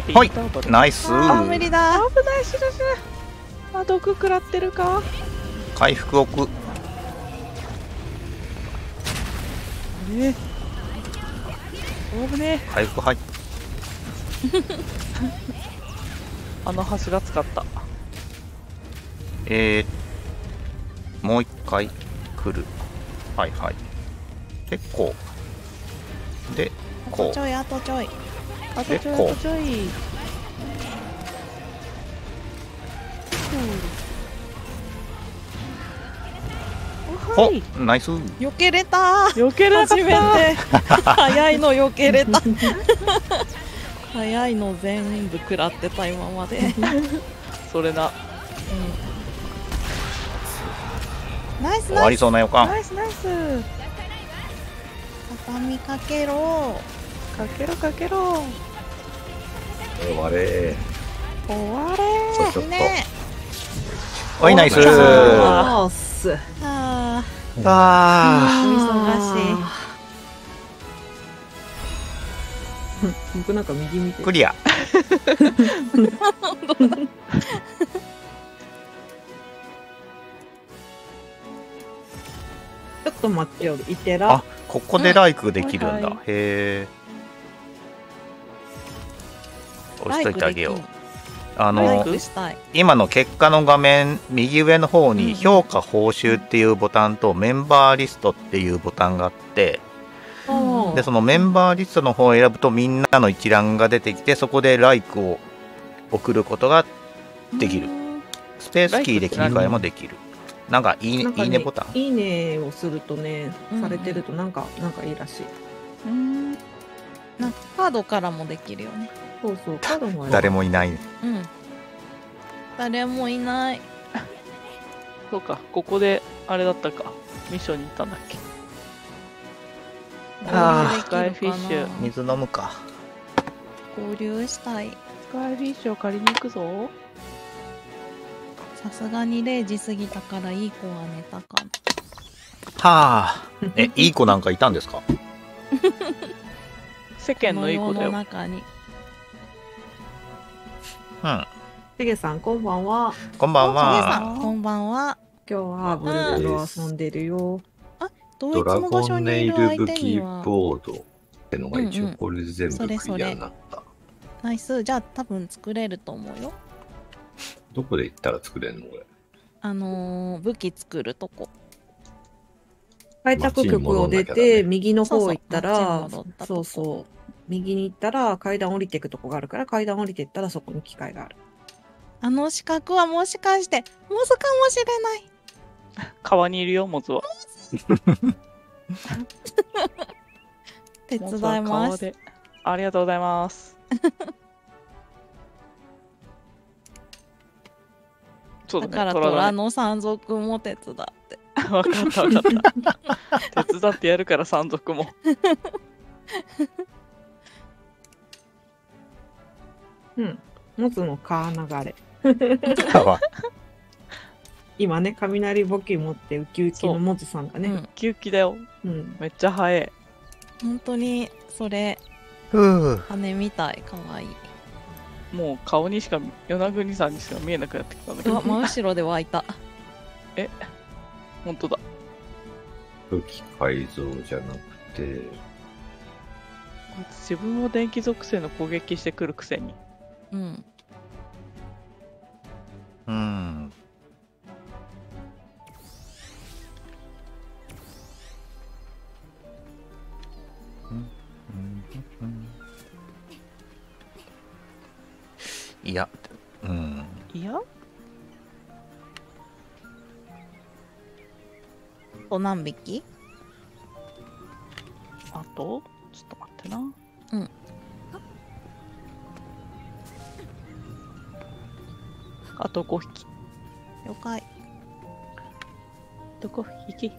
ってほい。ナイス。あー無理だ。危ない死ぬ死ぬあ毒食らってるか。回復置くね危ね回復入っ あの柱使った。えー、もう一回来る。はいはい。でこう。でこう。あとちょいあとちょいあとちょいあとちょい。おはほいナイス。避けれた。避けられた初めて。早いの避けれた。早いの全部食らってた今まで、うん、それなナイス。終わりナイスそうな予感。ナイスナイス。畳みかけろ。かけろかけろ終われ。終われちょっと。ねはいナイス。おーああっす。ああー。お忙しい。僕なんか右見てク。リア。ちょっと待ってよ。いてら？あ。ここでライクできるんだ、はいはい。へえ押しといてあげよう。あの今の結果の画面右上の方うん。に評価報酬っていうボタンとメンバーリストっていうボタンがあってうんでそのメンバーリストの方を選ぶとみんなの一覧が出てきてそこでライクを送ることができる。うん。スペースキーで切り替えもできる。なんかいいねなんかいいねボタン。いいねをするとねうん、されてるとなんか、なんかいいらしい。うん。なんかカードからもできるよねそうそう、カードもある。誰もいない。うん。誰もいない。そうかここであれだったか。ミッションに行ったんだっけ。あースカイフィッシュ水飲むか。合流したい。スカイフィッシュを借りに行くぞ。さすがに0時過ぎたからいい子は寝たかはあ。えいい子なんかいたんですか？世間のいい子だよ。中にうん。てげさん、こん。ばん。は。こん。ばん。おさはん。こん。ばん。は今日はブルブル遊ん。でるよ。同ドラ一の場所ゴンネイにいるル武相手器にはボードってのが一応これで全部クリアになった。ナイスじゃあ多分作れると思うよどこで行ったら作れん。のこれ。あのー、武器作るとこ開拓局を出て、ね右の方行ったらそうそう右に行ったら階段降りていくとこがあるから、階段降りていったらそこに機械がある。あの資格はもしかしてモズかもしれない。川にいるよモズは。手伝います。ありがとうございます。そうだだから虎の山賊も手伝って。分かった分かった。手伝ってやるから山賊もうん。モズの川流れ。今ね、雷簿記持ってウキウキのモズさんがね。うん。ウキウキだよ。うん。めっちゃ速い。本当にそれふう羽みたいかわい。いもう顔にしか与那国さんにしか見えなくなってきたんだけうわど真後ろで湧いた。本当だ。武器改造じゃなくて、こいつ自分も電気属性の攻撃してくるくせにうん。うん。いや。うん。いや。と何匹？あと？ちょっと待ってな。うんあと5匹。了解。あと5匹い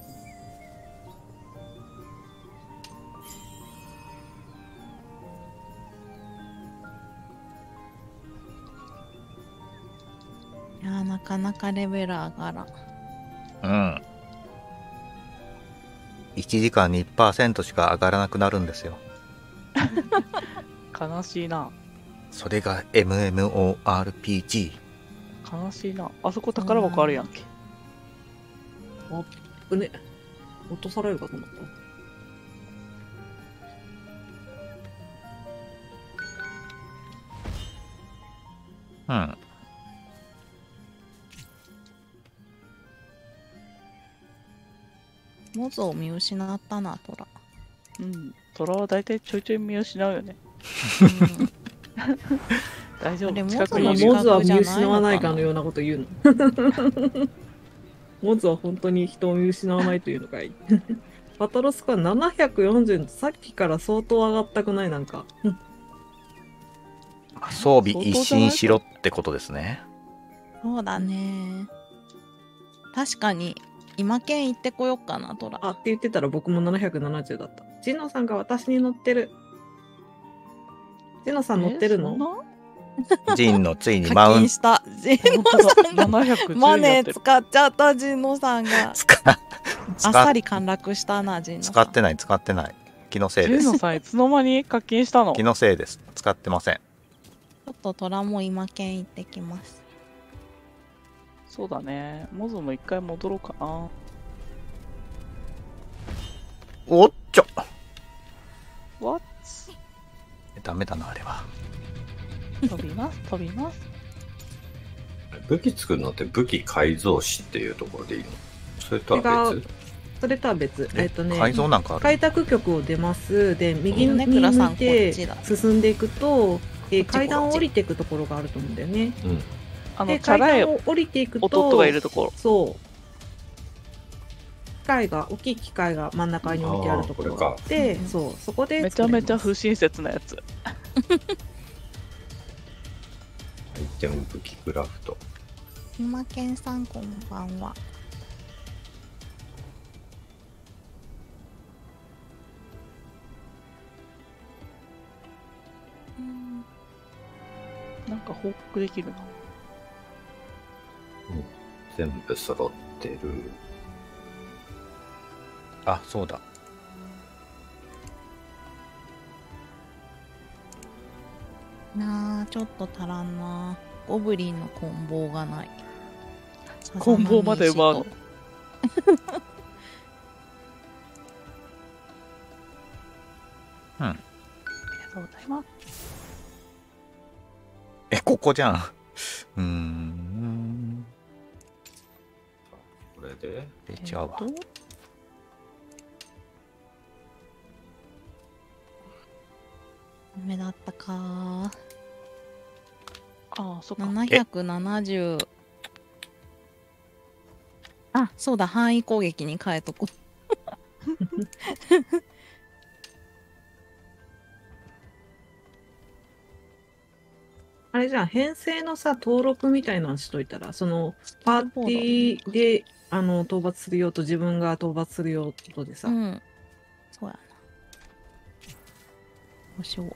やーなかなかレベル上がらん。うん。1時間に1%しか上がらなくなるんですよ。悲しいな。それが MMORPG 悲しいな。あそこ宝箱あるやんけ。うね。落とされるかと思った。うん。モズを見失ったなトラ、うん。虎は大体ちょいちょい見失うよね。うん 大丈夫？近くにモズは見失わないかのような？こと言うの。モズは本当に人を見失わないというのがいい。バトルスコア740さっきから相当上がったくない？なんか。装備一新しろってことですねそうだね確かに今県行ってこよっかなトラあって言ってたら僕も770だった。ジノさんが私に乗ってる。ジノさん乗ってるの？ジンのついに課マウン金した。ジ本当だ710マネー使っちゃったジノさんが。使あっ使さり陥落したなジノさん。使ってない使ってない。気のせいです。ジューノさんいつの間に課金したの？気のせいです。使ってません。ちょっとトラも今県行ってきます。そうだね。モズも一回戻ろうかな。おっちょ。What? ダメだなあれは飛びます飛びます武器作るのって武器改造士っていうところでいいの？それとは別？それとは別。えっとね。改造なんかある開拓局を出ます。で、右にねくらさん向いて進んでいくと、えー階段を降りていくところがあると思うんだよね。うん。あので、階段を降りていくと、弟がいるところそう。機械が、大きい機械が真ん中に置いてあるところがあって、うんそう、そこでめちゃめちゃ不親切なやつ い、ジャ武器クラフト。今健さん、こんばんは。うんなんか報告できるの。うん、全部揃ってる。あ、そうだ。なあちょっと足らんな。ゴブリンの棍棒がない。棍棒まで奪う。のさざ波うん。ありがとうございます。えここじゃん。うーん。これで、え違うわえーとダメだったか。ああ、そっか。770あ。そうだ範囲攻撃に変えとこ。あれじゃん、編成のさ、登録みたいなのしといたら、その、パーティーで、あの、討伐する用と自分が討伐する用とでさ、うんどうしよう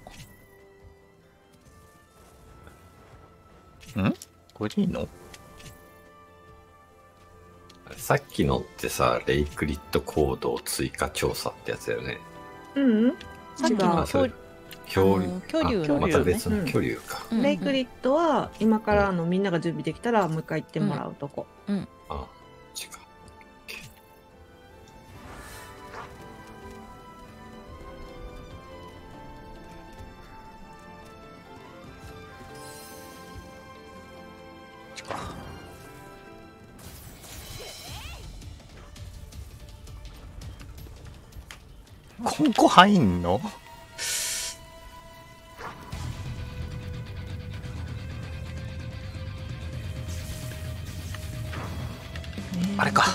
これでいいの？さっきのってさ、レイクリッドコードを追加調査ってやつだよね。うん、さっきの恐竜あの巨竜あまた別の巨竜か。うんレイクリッドは今からあのみんなが準備できたらもう一回行ってもらうとこ。あ、違う。ここ入んの？あれか。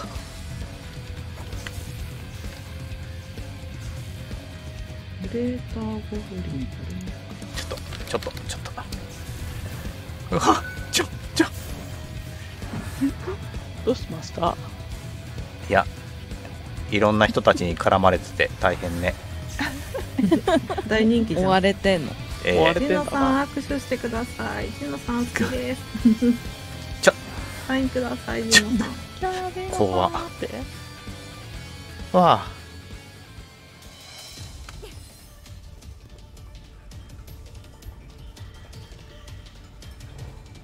ちょっとちょっとちょっと。うわちょちょ。どうしました？いやいろんな人たちに絡まれてて大変ね大人気じ追ゃん。われてんのえー追われジノさん握手してください。ジノさん好きです。ちょサインください、ジノさん。怖っってわあ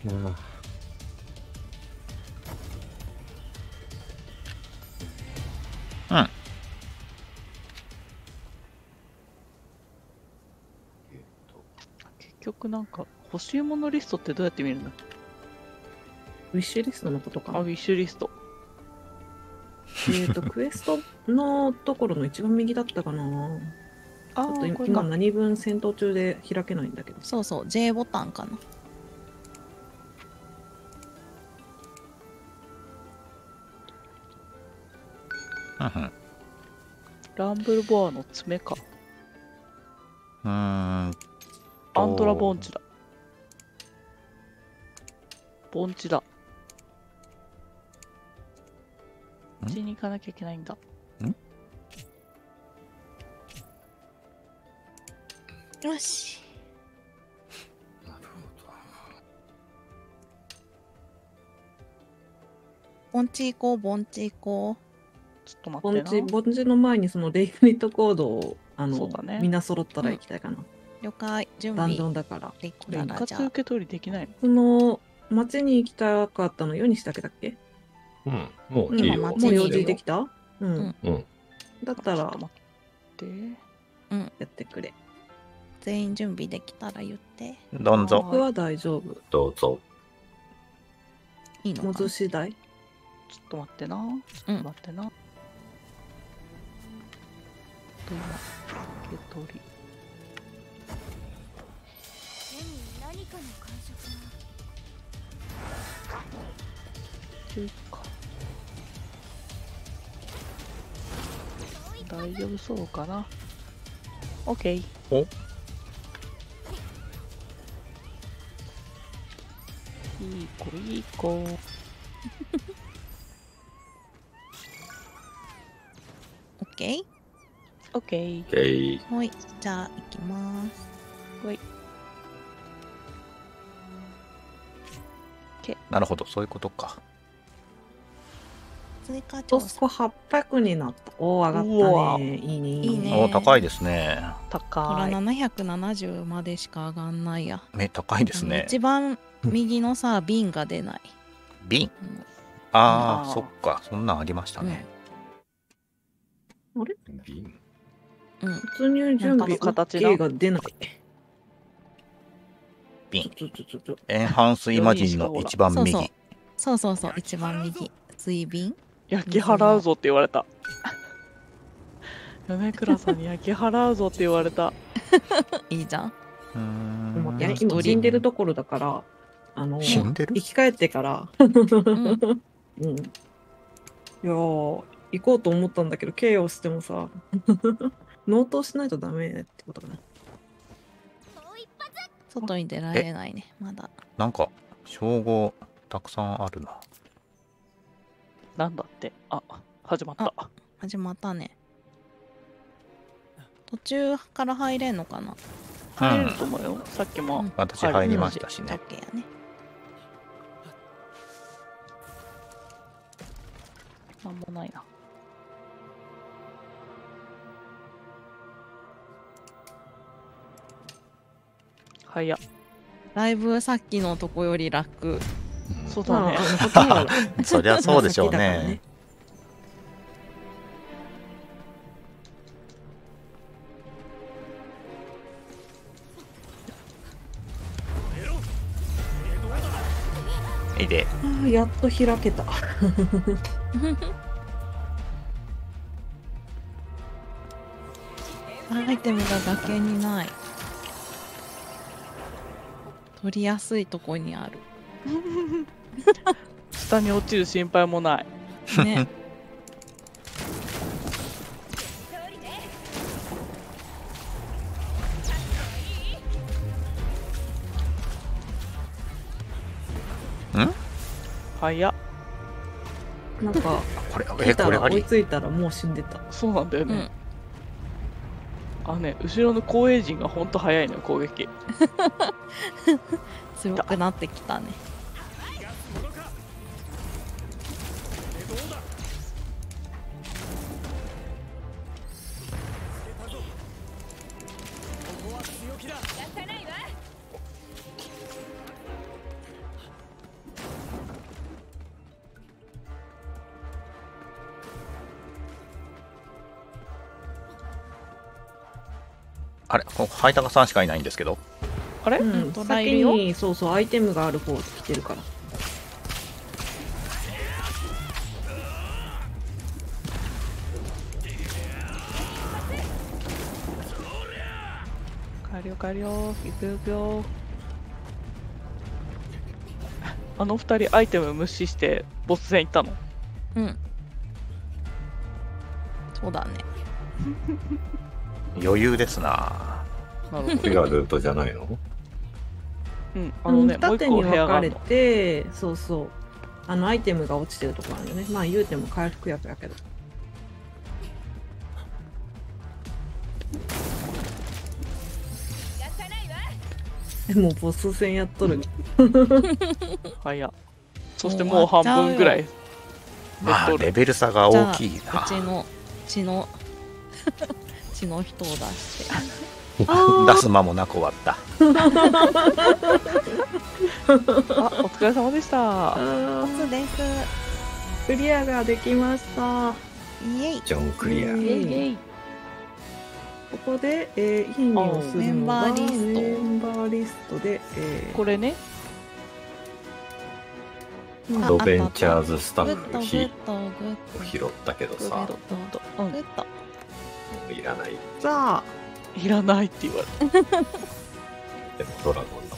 うんなんか欲しいものリストってどうやって見るんだっけウィッシュリストのことかあ、ウ。ィッシュリスト。えっと、クエストのところの一番右だったかな。あちょっと。今何分戦闘中で開けないんだけど。そうそう J ボタンかなうんうんランブルボアの爪か。うーんとアントラボンチだ。盆地だ。こっちに行かなきゃいけないんだ。よしなる盆地行こう盆地行こちょっと待ってな。ボンチの前にそのレイクリットコードを、あの、そうだねみんな揃ったら行きたいかな。う了解準備ンだから。できこれ一たらじゃあ括受け取りできないの？この、街に行きたかったのよにしたっけ？だっけ。うん。もううんいいよ。街もう用事できた？うん。うんうん。だったら待って。やってくれ。全員準備できたら言ってどんぞ僕は大丈夫。どうぞ。もいいのかな？ちず次第。ょっと待ってな。ちょっと待ってな。と今、受け取り。の感触。大丈夫そうかな。OK。お？いい子、いい子。OK? OK。えい。はいじゃあ行きますなるほど。そういうことか。追加調査。コスコ800になった。おお、上うがわったね。いいね。いいね。お高いですね。ほ高らい770までしか上がんないや。目高いですね。一番右のさ瓶が出ない、瓶？うん。あああー。そっか。そんなんありましたね、瓶？うん、突入準備形が出ない。瓶。ちょちょちょちょ。エンハンスイマジンの一番右。そうそうそう。そう一番右水瓶焼き払うぞって言われた米倉さんに焼き払うぞって言われた。いいじゃんでもいや今死んでるところだから、あの、死んでる生き返ってから、うんう。ん。いやー、行こう。と思ったんだけど、ケイをしてもさ、納刀しないとダメってことかな。外に出られないね。まだ。なんか称号たくさんあるな。なんだって。あ始まった。始まったね。途中から入れんのかな。入れると思うよ。さっきも、うん。私入りましたしオッねケーやね。なんもないなはいやだいぶさっきのとこより楽。うん。そうだね。そ りゃそうでしょうね。いいで。やっと開けた。アイテムが崖にない取りやすいとこにある。下に落ちる心配もない。ね。はいやなんか、これ来たら追いえこれあり？ついたらもう死んでた。そうなんだよね、うんあのね後ろの後衛陣がほんと速いのよ攻撃。強くなってきたね。ここハイタカさんしかいないんですけど。あれ、うん、先に、そうそう、アイテムがある方来てるから。帰るよ帰るよ行くよ。あの二人アイテム無視してボス戦行ったの？うん。そうだね。余裕ですななるがルートじゃないの？うん。あのねもう一二手に分かれて、そうそう。あの、アイテムが落ちてるところあるよね。まあ、言うても回復薬やけど。でも、ボス戦やっとる。はいやそしてもう半分ぐらい。まあレベル差が大きいな。うちの血の血の人を出して 出す間もなく終わった。あお疲れ様でした。あーそうです。クリアができました。イエイ。ジョンクリア。うんイエイ。イエイ。ここで、えー、いいねをするメンバーリスト。メンバーリストで、えーこれね。うん。あドベンチャーズスタグッフヒッドグッを拾ったけどさ、いらない。さあ、いらないって言われたでもドラゴンだ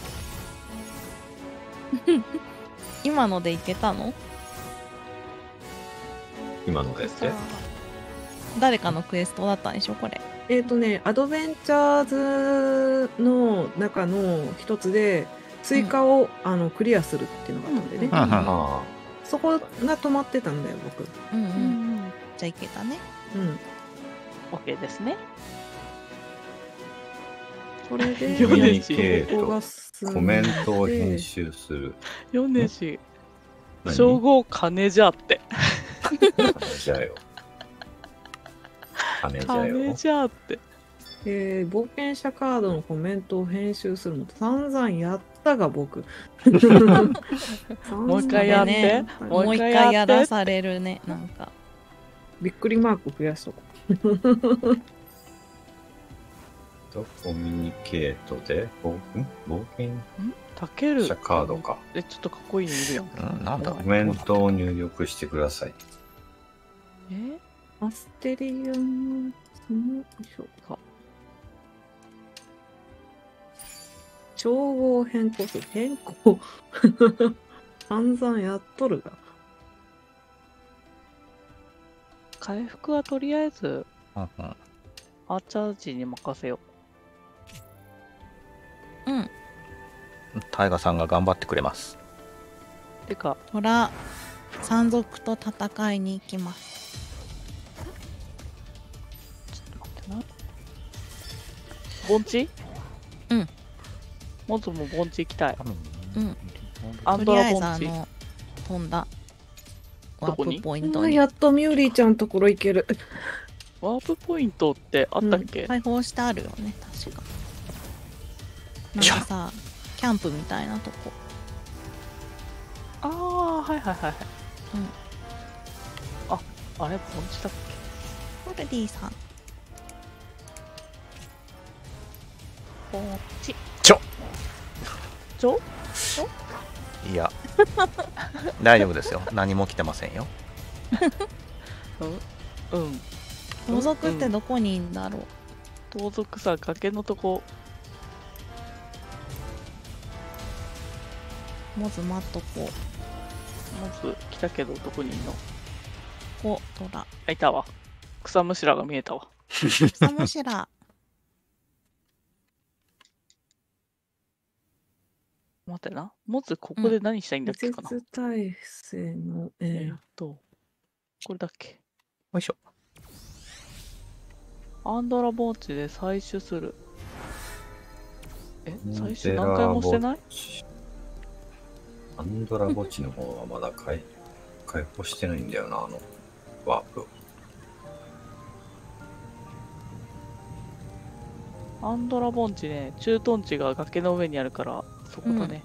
もん。今のでいけたの？今のですね。誰かのクエストだったんでしょ？これ。えっ、とね、アドベンチャーズの中の一つで、追加を、あのクリアするっていうのがあったんでね、うん。うん。あそこが止まってたんだよ、僕。うんううん。んじゃあいけたね。うん。OK ですねそれで、ヨネシここが進んであ、コメントを編集する。ヨネシ何？称号金じゃって。金じゃよ。金じゃ金よ。じゃって。えー、冒険者カードのコメントを編集するの散々やったが僕。もう一回やってねももう一回やらされるねなんかびっくりマーク増やしとことコミュニケートで、冒ん？冒険？たける者。カードか。え、ちょっとかっこいいのいるやん。うん、なんだ？コメントを入力してください。え？う。アステリアン、その、よいしょか。称号変更する。変更。散々やっとるが。回復はとりあえず、アーチャージに任せようんタイガさんが頑張ってくれますう。てか、虎山賊と戦いに行きますちょっと待ってな。盆地？うん。もずも盆地行きたい。うんアンドラ盆地。飛んだワどこに？ープポイントにやっとミューリーちゃんのところ行ける。ワープポイントってあったっけ、開放してあるよね確かなんかさキャンプみたいなとこ。ああ、はいはいはいはい。うん。あ、あれ、盆地だっコルディさん。け盆地。ちょ。ちょ？いや。大丈夫ですよ。何も来てませんよ。うん。盗賊ってどこにいんだろう、盗賊さ、崖のとこ、まず待っとこうまず来たけど、どこにいんの？お虎あ、いたわ。草むしらが見えたわ。草むしら 待ってな。まずここで何したいんだっけかな？絶体制の、ええーっと、これだっけ？よいしょアンドラ盆地で採取する。え、採取何回もしてない？アンドラ墓地の方はまだ開開放してないんだよな、あの、ワープ。アンドラ盆地ね、駐屯地が崖の上にあるから、そこだね。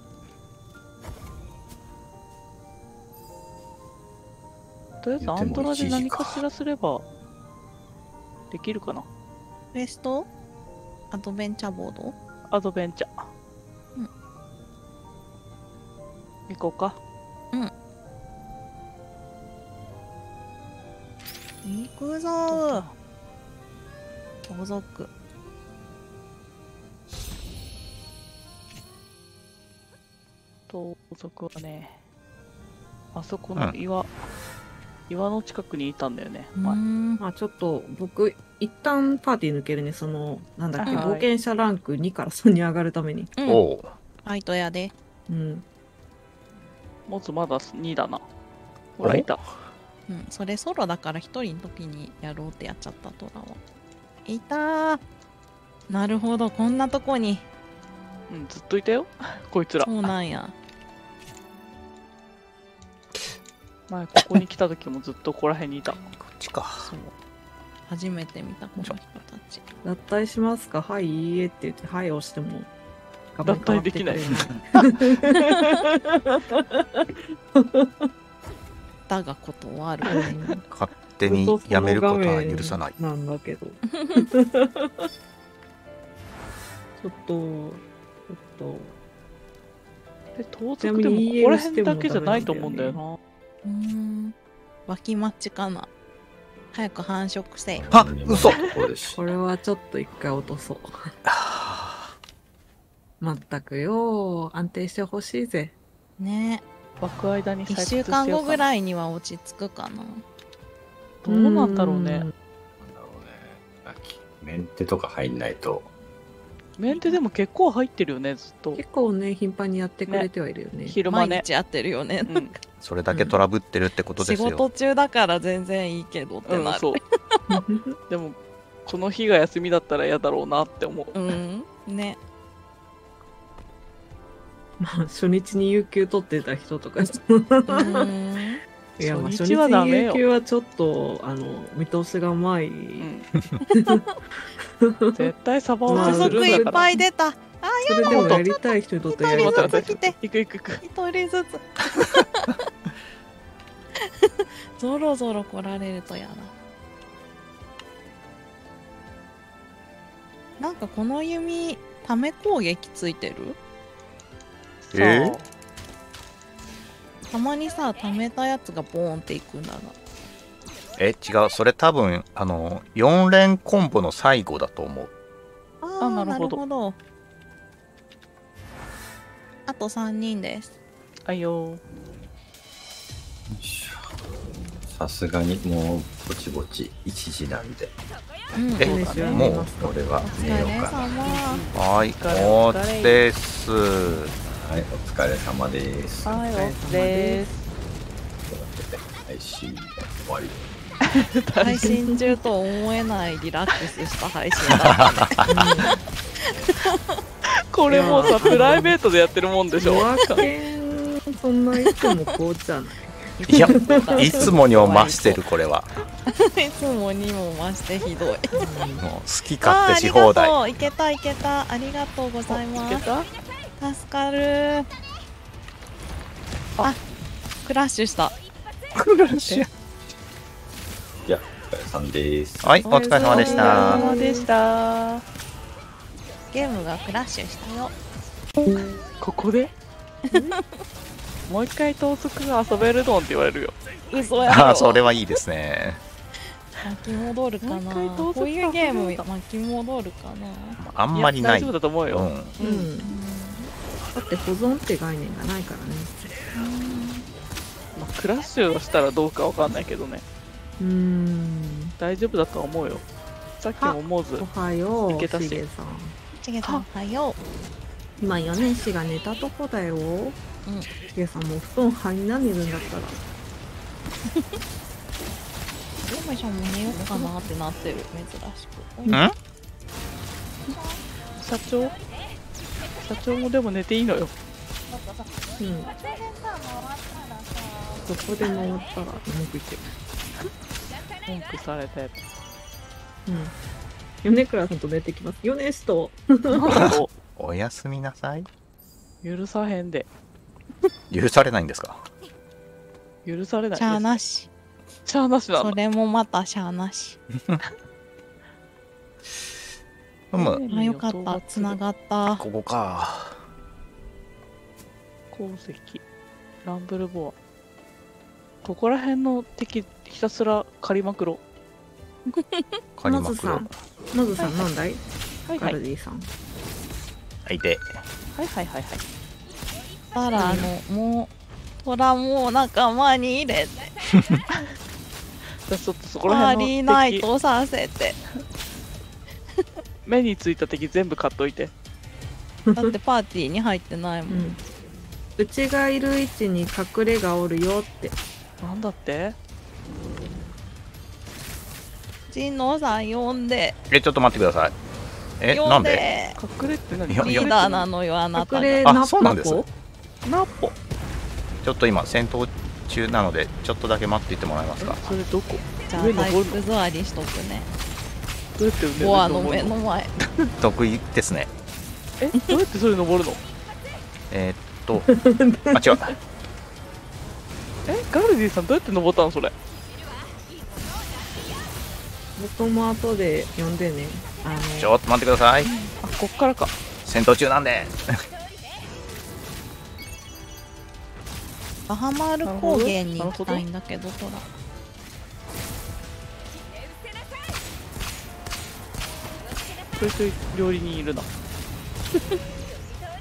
とりあえずアンドラで何かしらすれば、できるかな。クエスト？アドベンチャーボード？アドベンチャー。行こうか。行くぞ。ー盗賊盗賊はね、あそこの岩、岩の近くにいたんだよね。前ん。まあちょっと僕、一旦パーティー抜けるね、その、なんだっけ、はい。冒険者ランク2から3に上がるために。うん。おおファイトやで。うん。もつまだ2だな。ほら、おいた。うんそれソロだから一人の時にやろうってやっちゃったトラはいたーなるほどこんなとこにうん、ずっといたよ。こいつらそ。うなんや前、ここに来た時もずっとここら辺にいた。こっちかそう初めて見たこの人たち脱退しますか？はい、いいえって言って、はい押しても、脱退できない。だが断る。ない勝手にやめることは許さない。なんだけど。ちょっと、ちょっと、で、盗賊でもここら辺だけじゃないと思うんだよな。うーん。脇待ちかな。早く繁殖せいは嘘。これはちょっと一回落とそう。まったくよ、安定してほしいぜ。ね湧く間に採1掘週間後ぐい。らいには落ち着くかなどうなんだろうね。なんだろうね。メンテとか入んないと、メンテでも結構入ってるよね、ずっと。結構ね、頻繁にやってくれてはいるよね。昼間ね。毎日やってるよね、うん、それだけトラブってるってことで仕すよ、事中だから全然いいけどってうん、なるそう。でも、この日が休みだったら嫌だろうなって思う。うんねまあ、初日に有給取ってた人とか、いや、まあ、初初日日はダメ有給はちょっと、あの、見通しが甘い。うん。絶対サバまあ落ちするんいっだから。ぱい出た。それでもやりたい人にとってはやり一たい。人ずつ来て行く行く行く。一人ずつ。ゾロゾロ来られるとやだ。なんかこの弓ため攻撃ついてる？え？さたまにさためたやつがボーンっていくんだがえ違う。それ多分あの4連コンボの最後だと思う。ああなるほど。るほど。あと3人です。あいよ。よいしょ。さすがにもうぼちぼち1時なんで、うん。えそうですよ。もう俺は寝ようかな。様。はい疲れ。おお疲れですはい、お疲れ様です。はいおお疲れ様です。配信終わり。配信中と思えないリラックスした配信だったね。これもうさプライベートでやってるもんでしょ。そんない。つもこうじゃないいやいつもにも増してるこれは。いつもにも増してひどい。もう好き勝手し放題。あーありがとう。いけたいけた。ありがとうございます助かる。あクラッシュした。いや、お疲れさんです。はいお疲れ様でしお疲れた様様でした。ゲームがクラッシュしたよ。ここで？もう一回トースクが遊べるのって言われるよ。嘘やろ。あーそれはいいですね。巻き戻るかな。こういうゲーム巻き戻るかな。あんまりないや大丈夫だと思うよ、うん。うんだって保存って概念がないからね。まあ、クラッシュをしたらどうかわかんないけどね。うーん。大丈夫だとは思うよ。さっきも思わずおはよういけたし。しげさん。ちげさんおはよ今4年氏が寝たとこだよ。うん。しげさんもう布団入んな寝るんだったら。う山ちゃんも寝ようかなってなってる。珍しく。ん社長？社長もでも寝ていいのよ。うん。どこで回ったら文句言ってる文句されて。うん。米倉さんと寝てきます。米氏と。おおやすみなさい。許さへんで。許されないんですか？許されないしゃあですなし。しゃあなしなそのれもまたしゃあなし うむあよかった。つながった。ここか。鉱石。ランブルボア。ここら辺の敵ひたすら狩りまくろ借 りまくろまずさまずさんなんだい？ガはいはい。ルディさん。はいではいはいはいはい。たらあのもう虎も仲間に入れて。ちょっとそこらア辺リーナイの敵トさせて目についた敵全部買っといて。だってパーティーに入ってないもん、うん。うちがいる位置に隠れがおるよって。なんだって？ジノさん呼んで。えちょっと待ってください。え呼なんんで？で隠れって何？リーダーなのよあなたが。隠れナッあそうなんです。ナッポ？ちょっと今戦闘中なのでちょっとだけ待っていてもらえますか？それどこ？じゃあ体育座りしとくねどうやって上ボアの目の前。得意ですね。え？どうやってそれ登るの？えーっと。あ違う。え？ガルディさんどうやって登ったのそれ？僕も後で呼んでね。あのちょっと待ってください。あこっからか。戦闘中なんで。バハマール高原に行きたいんだけどほら料理人いるな。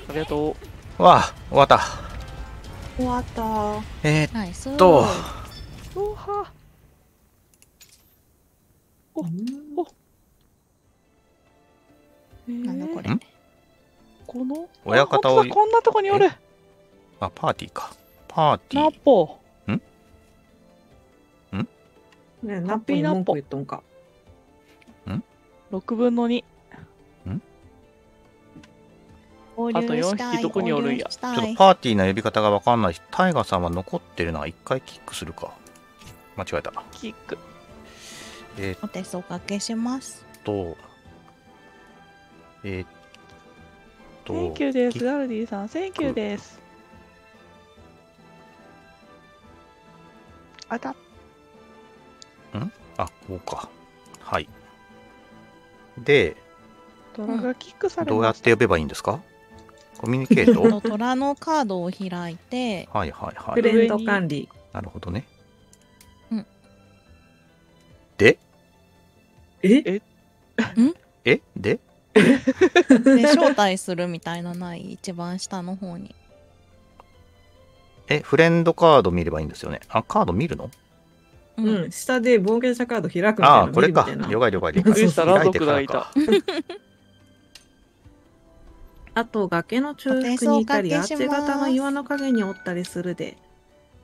ありがとわあ終わった。終わった。えー、っナイス。とうおはおお。えー。なんだこれ。ん？この？親方をこんなとこにおる。あパーティーか。パーティナーッポねナッピーに文句言っとんか。6分の2あと四匹どこにおるんや？ちょっとパーティーの呼び方が分かんない。しタイガーさんは残ってるな一回キックするか。間違えた。キック。えーっお手数おかけします。とえーっとセンキューです。キガルディさん、センキューです。あた。あこうか。はい。でトラがキックされどうや。って呼べばいいんですか？コミュニケート と虎のカードを開いてはいはいはい。フレンド管理。なるほどね。うん。で？え？え？で？で招待するみたいなない一番下の方に。えフレンドカード見ればいいんですよね。あカード見るの？うん。うん、下で冒険者カード開くみたいなああこれか。了解了解了解。開いてから族がいた。か。あと崖の中腹にいたりアーチ型の岩の影におったりするで。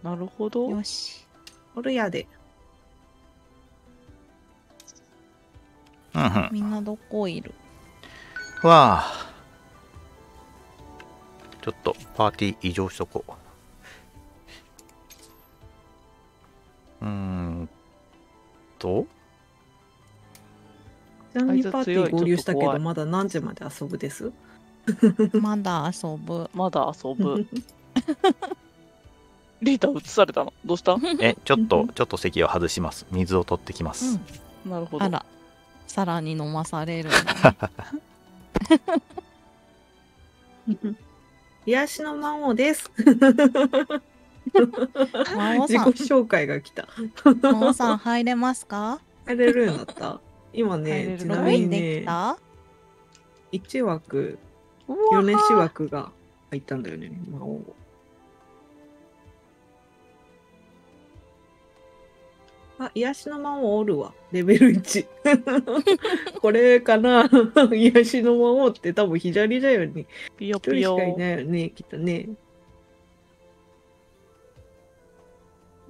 なるほど。よし。おるやで。うんうん。みんなどこいる？わあ。ちょっとパーティー異常しとこう。うーんと。ちなみにパーティー合流したけどまだ何時まで遊ぶです？まだ遊ぶ。まだ遊ぶ。リーダー映されたの？どうした？えちょっとちょっと席を外します。水を取ってきます、なるほど。あら。さらに飲まされる。癒しの魔王です。魔王自己さん紹介が来た。魔王さん入れますか？入れるようになった。今ねちロなみにグインできねた？1枠米氏枠が入ったんだよね魔王あ、癒しの魔王おるわ。レベル1。これかな 癒しの魔王って多分左だよね。ピヨピヨしか。いないよね、きっとね。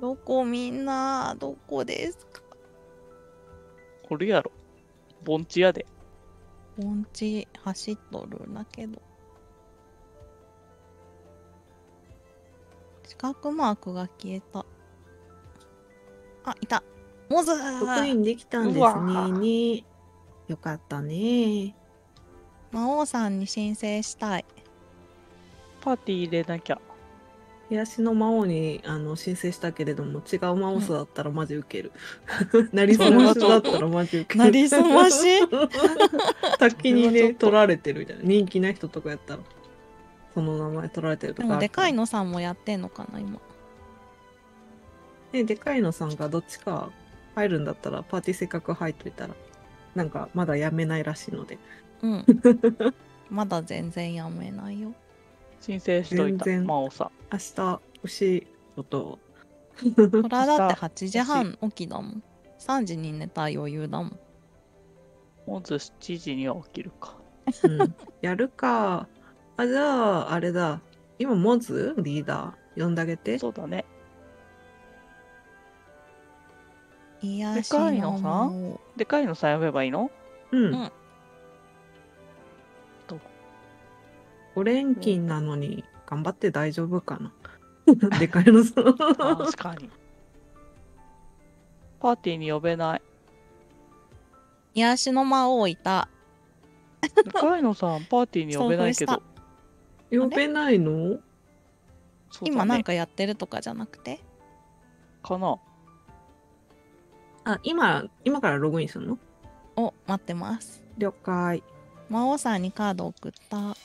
どこみんなどこですか？おるやろ。盆地やで。盆地走っとるんだけど。四角マークが消えた。あいた。モズ得意にできたんです。ね。よかったね。魔王さんに申請したい。パーティー入れなきゃ。癒しの魔王にあの申請したけれども、違う魔王数だったらマジウケる。なりすましだったらマジウケる。なりすまし？先にね、取られてるみたいな。人気な人とかやったら、その名前取られてるとかでかいのさんもやってんのかな今？ね、でかいのさんがどっちか入るんだったら、パーティーせっかく入っといたら、なんかまだやめないらしいので。うん まだ全然やめないよ申請しといた。全然魔王さん。明日、牛ちょっと、虎だって8時半起きだもん3時に寝た余裕だもんまず7時には起きるか。うん、やるか。あ、じゃあ、あれだ。今、モズリーダー？呼んであげて。そうだね。癒しでかいののさ魔王でかいのさ呼べばいいの？うん。うん5連勤なのに、頑張って大丈夫かな？でかいのさん。確かに。パーティーに呼べない。癒しの魔王いたでかいのさん、パーティーに呼べないけど。呼べないの？ね今なんかやってるとかじゃなくて？かな。あ、今、今からログインするの？お待ってます了解。魔王さんにカード送った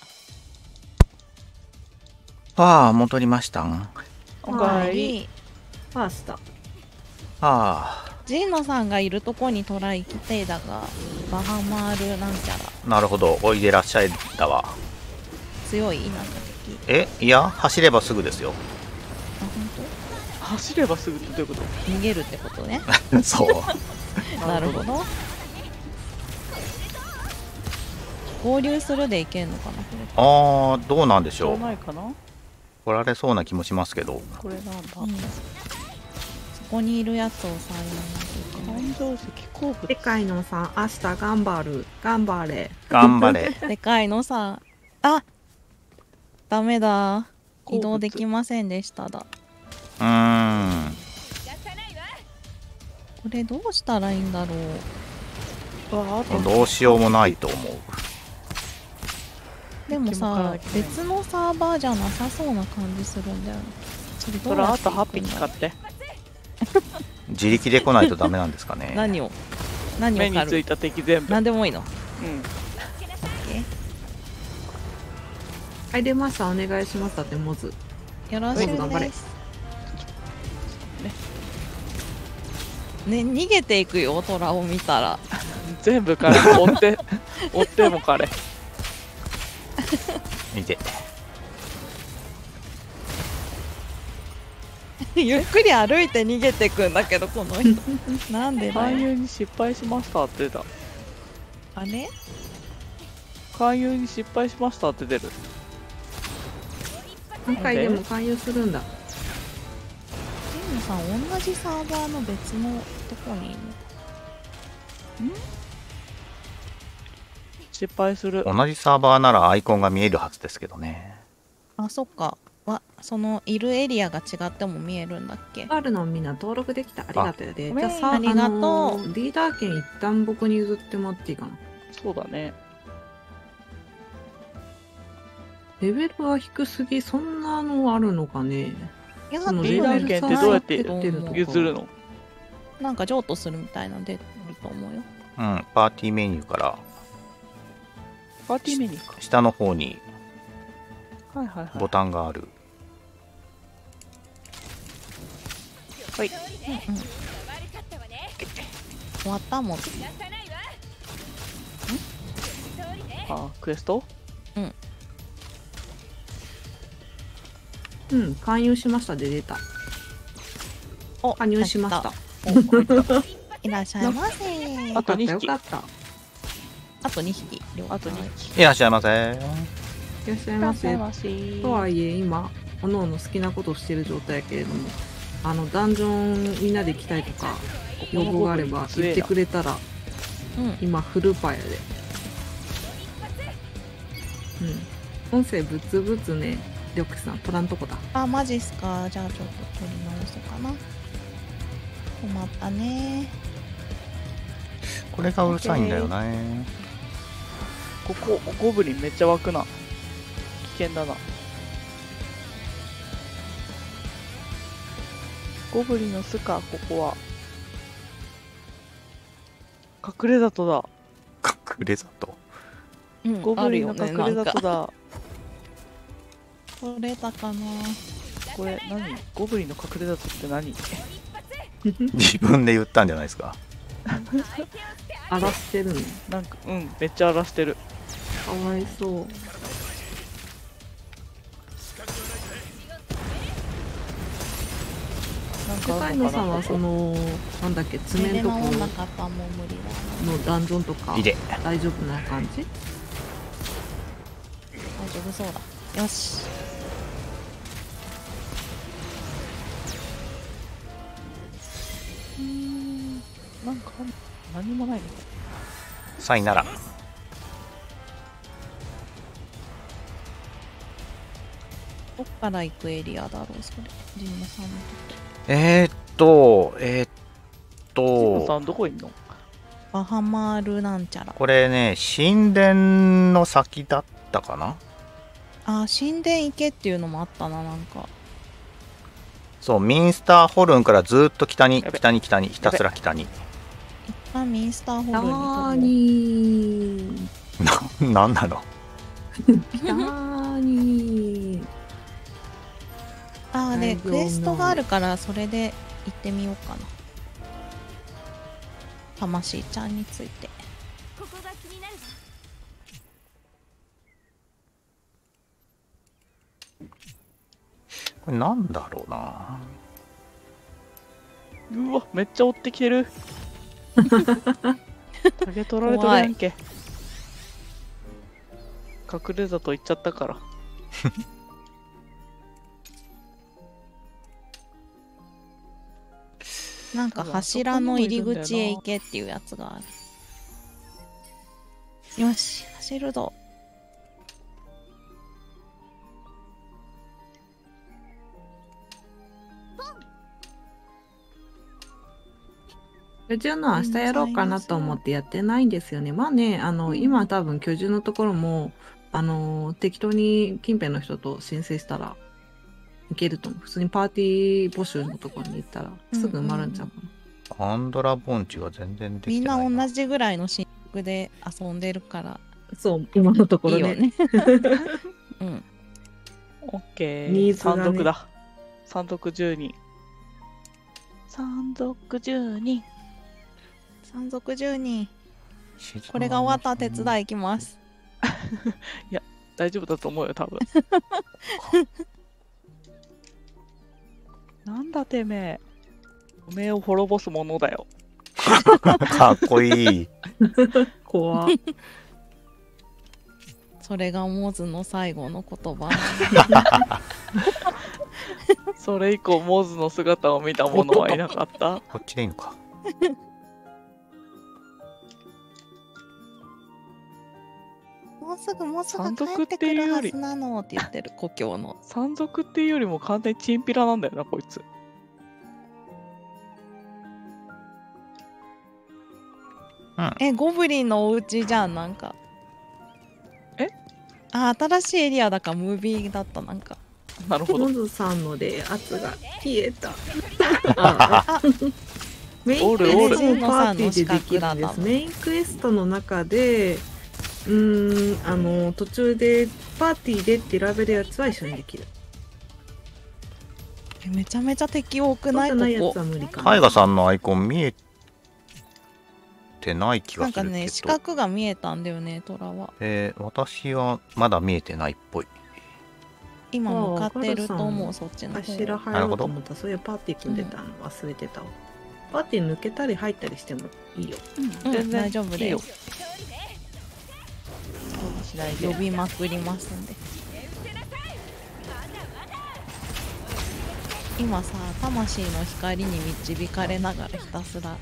ああ戻りましたん？おかえり。ファースト。あジーノさんがいるとこにトライ来てだがバハマールなんちゃら。あなるほど。おいでらっしゃいだわ。強いなんか敵。え？いや？走ればすぐですよ。あ走ればすぐってどういうこと？本当逃げるってことね。そう。なるほど。合流するでいけんのかなああどうなんでししょう。ょうないかな？来られそうな気もしますけど。これなんだ？うん。そこにいるやつをさやらないといけない感情石鉱物で。かいのさん、明日頑張る。頑張れ。頑張れ。でかいのさあダメだ。移動できませんでしただ。うーん。これどうしたらいいんだろう。どうしようもないと思うでもさ別のサーバーじゃなさそうな感じするんだよね。それどそうれあと8くんだ匹買って。自力で来ないとダメなんですかね。何を？何を目についた敵全部。何でもいいの？うん。入れました。お願いします。だってモズ。よろしく頑張れ。ですね逃げていくよトラを見たら。全部彼追って追っても彼 見て。ゆっくり歩いて逃げてくんだけどこの人。なんでだ勧よ誘に失敗しましたって出た。あれ？勧誘に失敗しましたって出る。今回でも勧誘するんだ。ジムさん同じサーバーの別のとこにいる失敗する。同じサーバーならアイコンが見えるはずですけどね。あそっか。わそのいるエリアが違っても見えるんだっけ？あるのみんな登録できた。ありがとうで。じゃあさありがとう。のーリーダー権一旦僕に譲ってもらっていいかな？そうだね。レベルは低すぎそんなのあるのかね？いやそのリーダー権ってどうやって譲るの？なんか譲渡するみたいなの出ると思うよ。うんパーティーメニューからパーティーメニューか。下の方にはいはいはい。ボタンがある。はい。うんうん。終わったもん。あクエスト？うん。勧誘しましたで出た。お加入しました。いらっしゃいませ。あと2よ匹かったよかっあと2匹。あと2匹。い。らっしゃいませ。たいらっしゃいませ。ませとはいえ今おのおの好きなことをしてる状態やけれどもあのダンジョンみんなで行きたいとか要望があれば言ってくれたらうん。今フルパイやで。うん。音声ブツブツねリョックさん。取らんとこだ。あマジっすか。じゃあちょっと取り直そうかな。困ったね。これがうるさいんだよねここゴブリンめっちゃ湧くな。危険だな。ゴブリンの巣かここは。隠れ里だ。隠れ里？うんゴブリンの隠れ里だ。取れたかな？これ何？ゴブリンの隠れ里って何？自分で言ったんじゃないですか。荒らしてるねなんかうんめっちゃ荒らしてるかわいそう。なん世かあるのか界のさんはなそのなんだっけ爪目んとこのダンジョンとか大丈夫な感じ？大丈夫そうだ。よし。うーんなんか何もないのさいならどっから行くエリアだろうそれ。ジムさんのとえー、っとえー、っジムさとんどこいんの？バハマールなんちゃら。これね神殿の先だったかな？あ神殿行けっていうのもあったななんか。そうミンスターホルンからずっと北にやべ。北に北にひたすら北に。一旦ミンスターホルに飛ぼうーニーななんなの？ダーニーああで大丈夫クエストがあるからそれで行ってみようかな。魂ちゃんについて。ここが気になるわこれなんだろうな。うわめっちゃ追ってきてる。竹取られとるやんけ。隠れ里行っちゃったから なんか柱の入り口へ行けっていうやつがある。よし走るぞ。居住の明日やろうかなと思ってやってないんですよね。まあね、あの、うん、今多分居住のところも、あの、適当に近辺の人と申請したらいけると思う。普通にパーティー募集のところに行ったらすぐ埋まるんちゃうかな。アンドラ盆地が全然でみんきてな同じぐらいの進捗で遊んでるからそう、今のところね。いいよね。うん。オッケー。ね山賊だ。山賊10人。山賊10人。山賊10人。これが終わったら手伝い行きます。大丈夫だと思うよ、多分。なんだてめえ。おめえを滅ぼすものだよ。かっこいい。怖 それがモズの最後の言葉。それ以降、モズの姿を見た者はいなかった。こっちでいいのか。もうすぐもうすぐ山賊帰ってくるはっていうよりずなのって言ってる故郷の。山賊っていうよりも完全にチンピラなんだよな、こいつ。え、ゴブリンのお家じゃん、なんか。え？あ、新しいエリアだからムービーだった、なんか。なるほどモ。ズさんので圧が消えた。あメインクエストもパーティーでできるんです。メインクエストの中で、うーん、あの、途中でパーティーでって選べるやつは一緒にできる。えめちゃめちゃ敵多くない？ないやつこ。は無理かな。タイガさんのアイコン見えてない気なんかがするけど。ね、四角が見えたんだよね、トラは。えー私はまだ見えてないっぽい。今向かってると思う、そっちの方。柱入ろうと思ったらそういうパーティー組んでたの忘れてたわ、パーティー抜けたり入ったりしてもいいようん全然大丈夫です。呼びまくりますんで。今さ、魂の光に導かれながらひたすら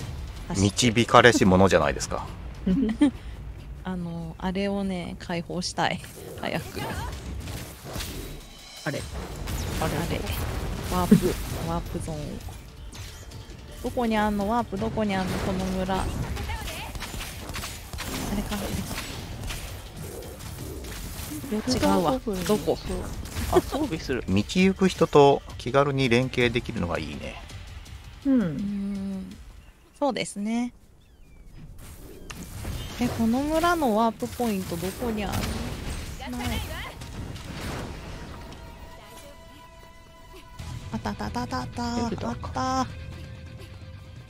走って導かれし者じゃないですか。あの、あれをね、解放したい。早く。あれあれワープ、ワープゾーンを。どこにあんの？ワープどこにあんの？この村。あれか、あれか。違うわどこ？あ、装備する。道行く人と気軽に連携できるのがいいね。ううんそうですね。え、この村のワープポイントどこにある？のない。あったあったあったあったあった。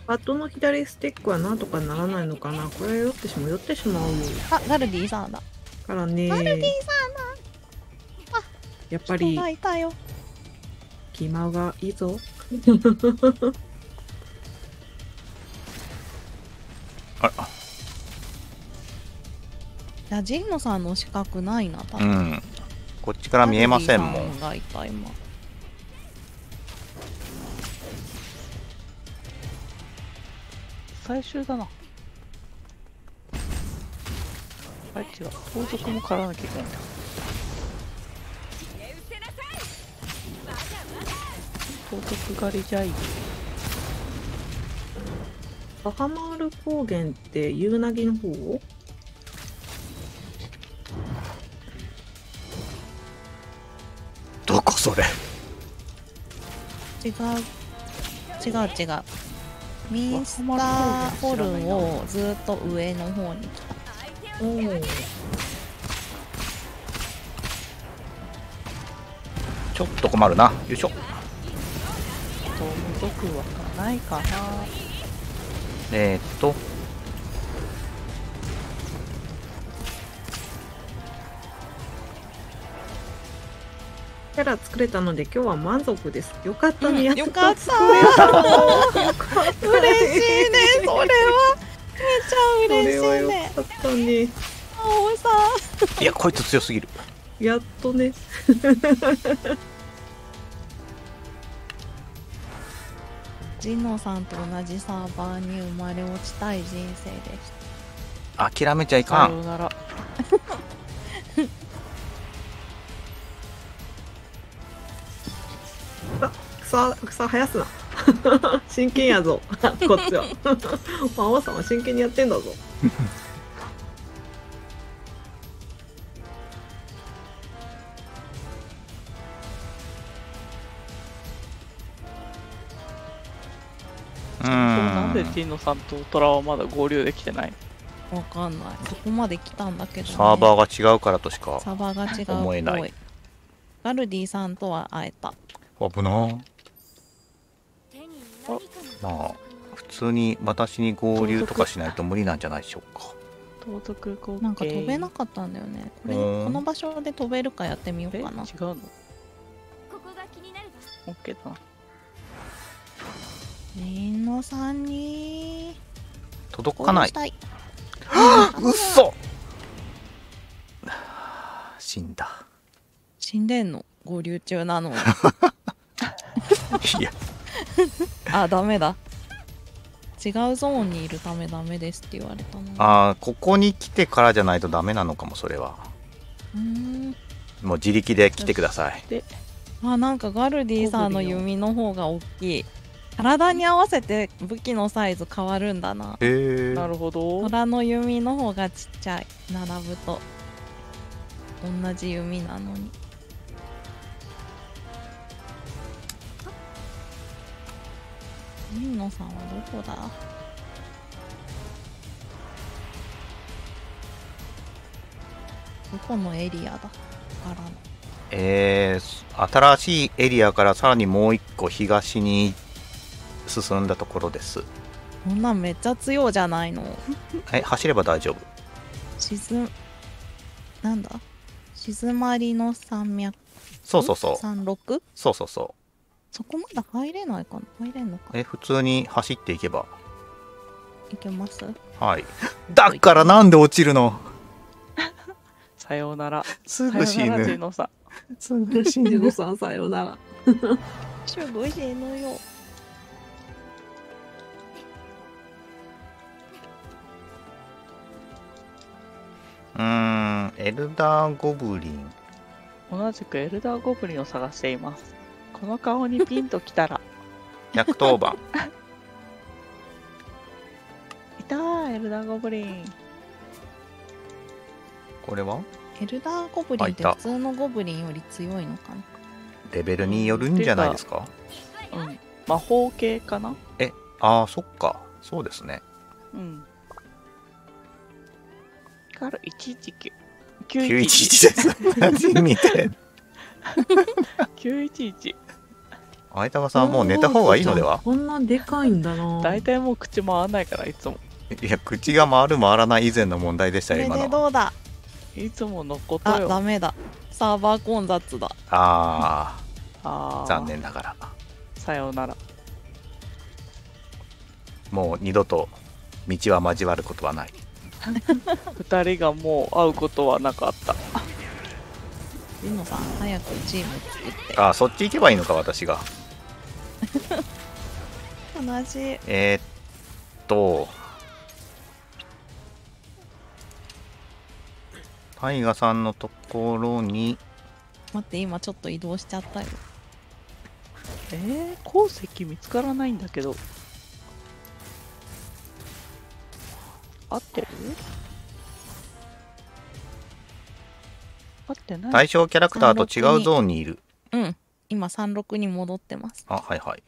バットの左スティックはなんとかならないのかな？これ酔ってしまう酔ってしまうあ、ガルディさんだ。からねガルディさんだ。やっぱり人がいたよ。気まがいいぞあいや、ジンノさんの資格ないな、多う分。ん。こっちから見えませんもんがいた今。最終だな。あれ違う。盗賊も狩らなきゃいけないんだ。盗賊狩りじゃい。バハマール高原ってユーナギの方？どこそれ？違う。違う違う。ミンスターホルンをずっと上の方に来た。おおちょっと困るな。よいしょ。盗賊はないかな。えー、っと、キャラ作れたので今日は満足ですよかったね、うんやっとよかった作れたのよかったね 嬉しいね、それは。めちゃそれ嬉はよしいね。かったね青さん。いや、こいつ強すぎる。やっとねジンノさんと同じサーバーに生まれ落ちたい人生でした。諦めちゃいさかん。ようなら。草草生やすな 真剣やぞこっちは魔王様真剣にやってんだぞなんでんジンノさんとトラはまだ合流できてないわかんない。そこまで来たんだけど、ね、サーバーが違うからとしかサーバーが違う。思えない。ガルディさんとは会えた。危な。まあ普通に私に合流とかしないと無理なんじゃないでしょうか。盗賊なんか飛べなかったんだよね。これうん。この場所で飛べるかやってみようえ？違うの？かなここが気になるだ。なリンノさんに届かない。したい。嘘。死んだ。死んでんの？合流中なの。にいや。あダメだ。違うゾーンにいるためダメですって言われたの。あーここに来てからじゃないとダメなのかもそれは。うーん。もう自力で来てください。あなんかガルディさんの弓の方が大きい体に合わせて武器のサイズ変わるんだな。へえ。なるほど。虎の弓の方がちっちゃい。並ぶと。同じ弓なのに。ミンノさんはどこだ？どこのエリアだ？からの。えー、新しいエリアからさらにもう一個東に進んだところです。こんなんめっちゃ強いじゃないの。え走れば大丈夫。沈なんだ？静まりの山脈？そうそうそう。山麓？そうそうそそこまで入れないかな？入れんのかうえ普通に走っていけば。いけます？はい。だからなんで落ちるの？さようなら。すぐ死ぬ。すぐ死ジゴさんさようなら。すぐ死ぬ よ うーん。エルダーゴブリン。同じくエルダーゴブリンを探しています。この顔にピンときたら。110番。いたーエルダーゴブリン。これは？エルダーゴブリンって普通のゴブリンより強いのかな？レベルによるんじゃないですか？うん。魔法系かな？ああそっか。そうですね。うんから119 911です初めて911相田さんもう寝た方がいいのでは？こんなでかいんだな。大体もう口回らないからいつも。いや口が回る回らない以前の問題でしたよ今の。でどうだ？いつものことあよダメだ。サーバー混雑だ。ああー。あ残念ながら。さようなら。もう二度と道は交わることはない二人がもう会うことはなかった。リノさん早くチーム作って。ああそっち行けばいいのか私が。同じえー、っとタイガさんのところに。待って今ちょっと移動しちゃったよ。えー、鉱石見つからないんだけど合ってる？合ってない？対象キャラクターと違うゾーンにいる。うん。今36に戻ってます。あはいはい、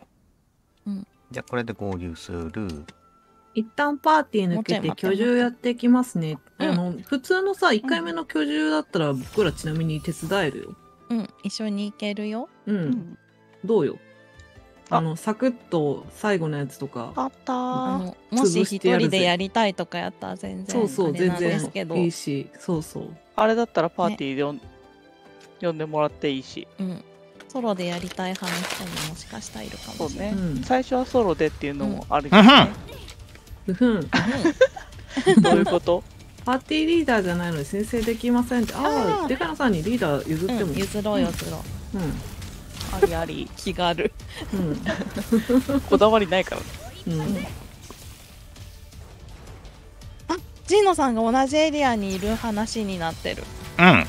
うん。じゃあこれで合流する。一旦パーティー抜けて居住やってきますね。うん。あの普通のさ1回目の居住だったら僕らちなみに手伝えるよ。うん。一緒に行けるよ。うん、うん。どうよ？あ。あのサクッと最後のやつとか。あった。あーのもし一人でやりたいとかやったら全然そうそう全あれなんですけど。然いいし、そうそう。あれだったらパーティーで呼ん,、呼んでもらっていいし。うん。ソロでやりたい派の人ももしかしたらいるかそうもしれない、ね、うん。最初はソロでっていうのもあるけどね、うふん。どういうこと？パーティーリーダーじゃないので先生できませんって。ああ、デカナさんにリーダー譲っても。うん、譲ろう譲ろう、うん。ありあり気軽。うん。こだわりないからね。うん。ジーノさんが同じエリアにいる話になってる。うん。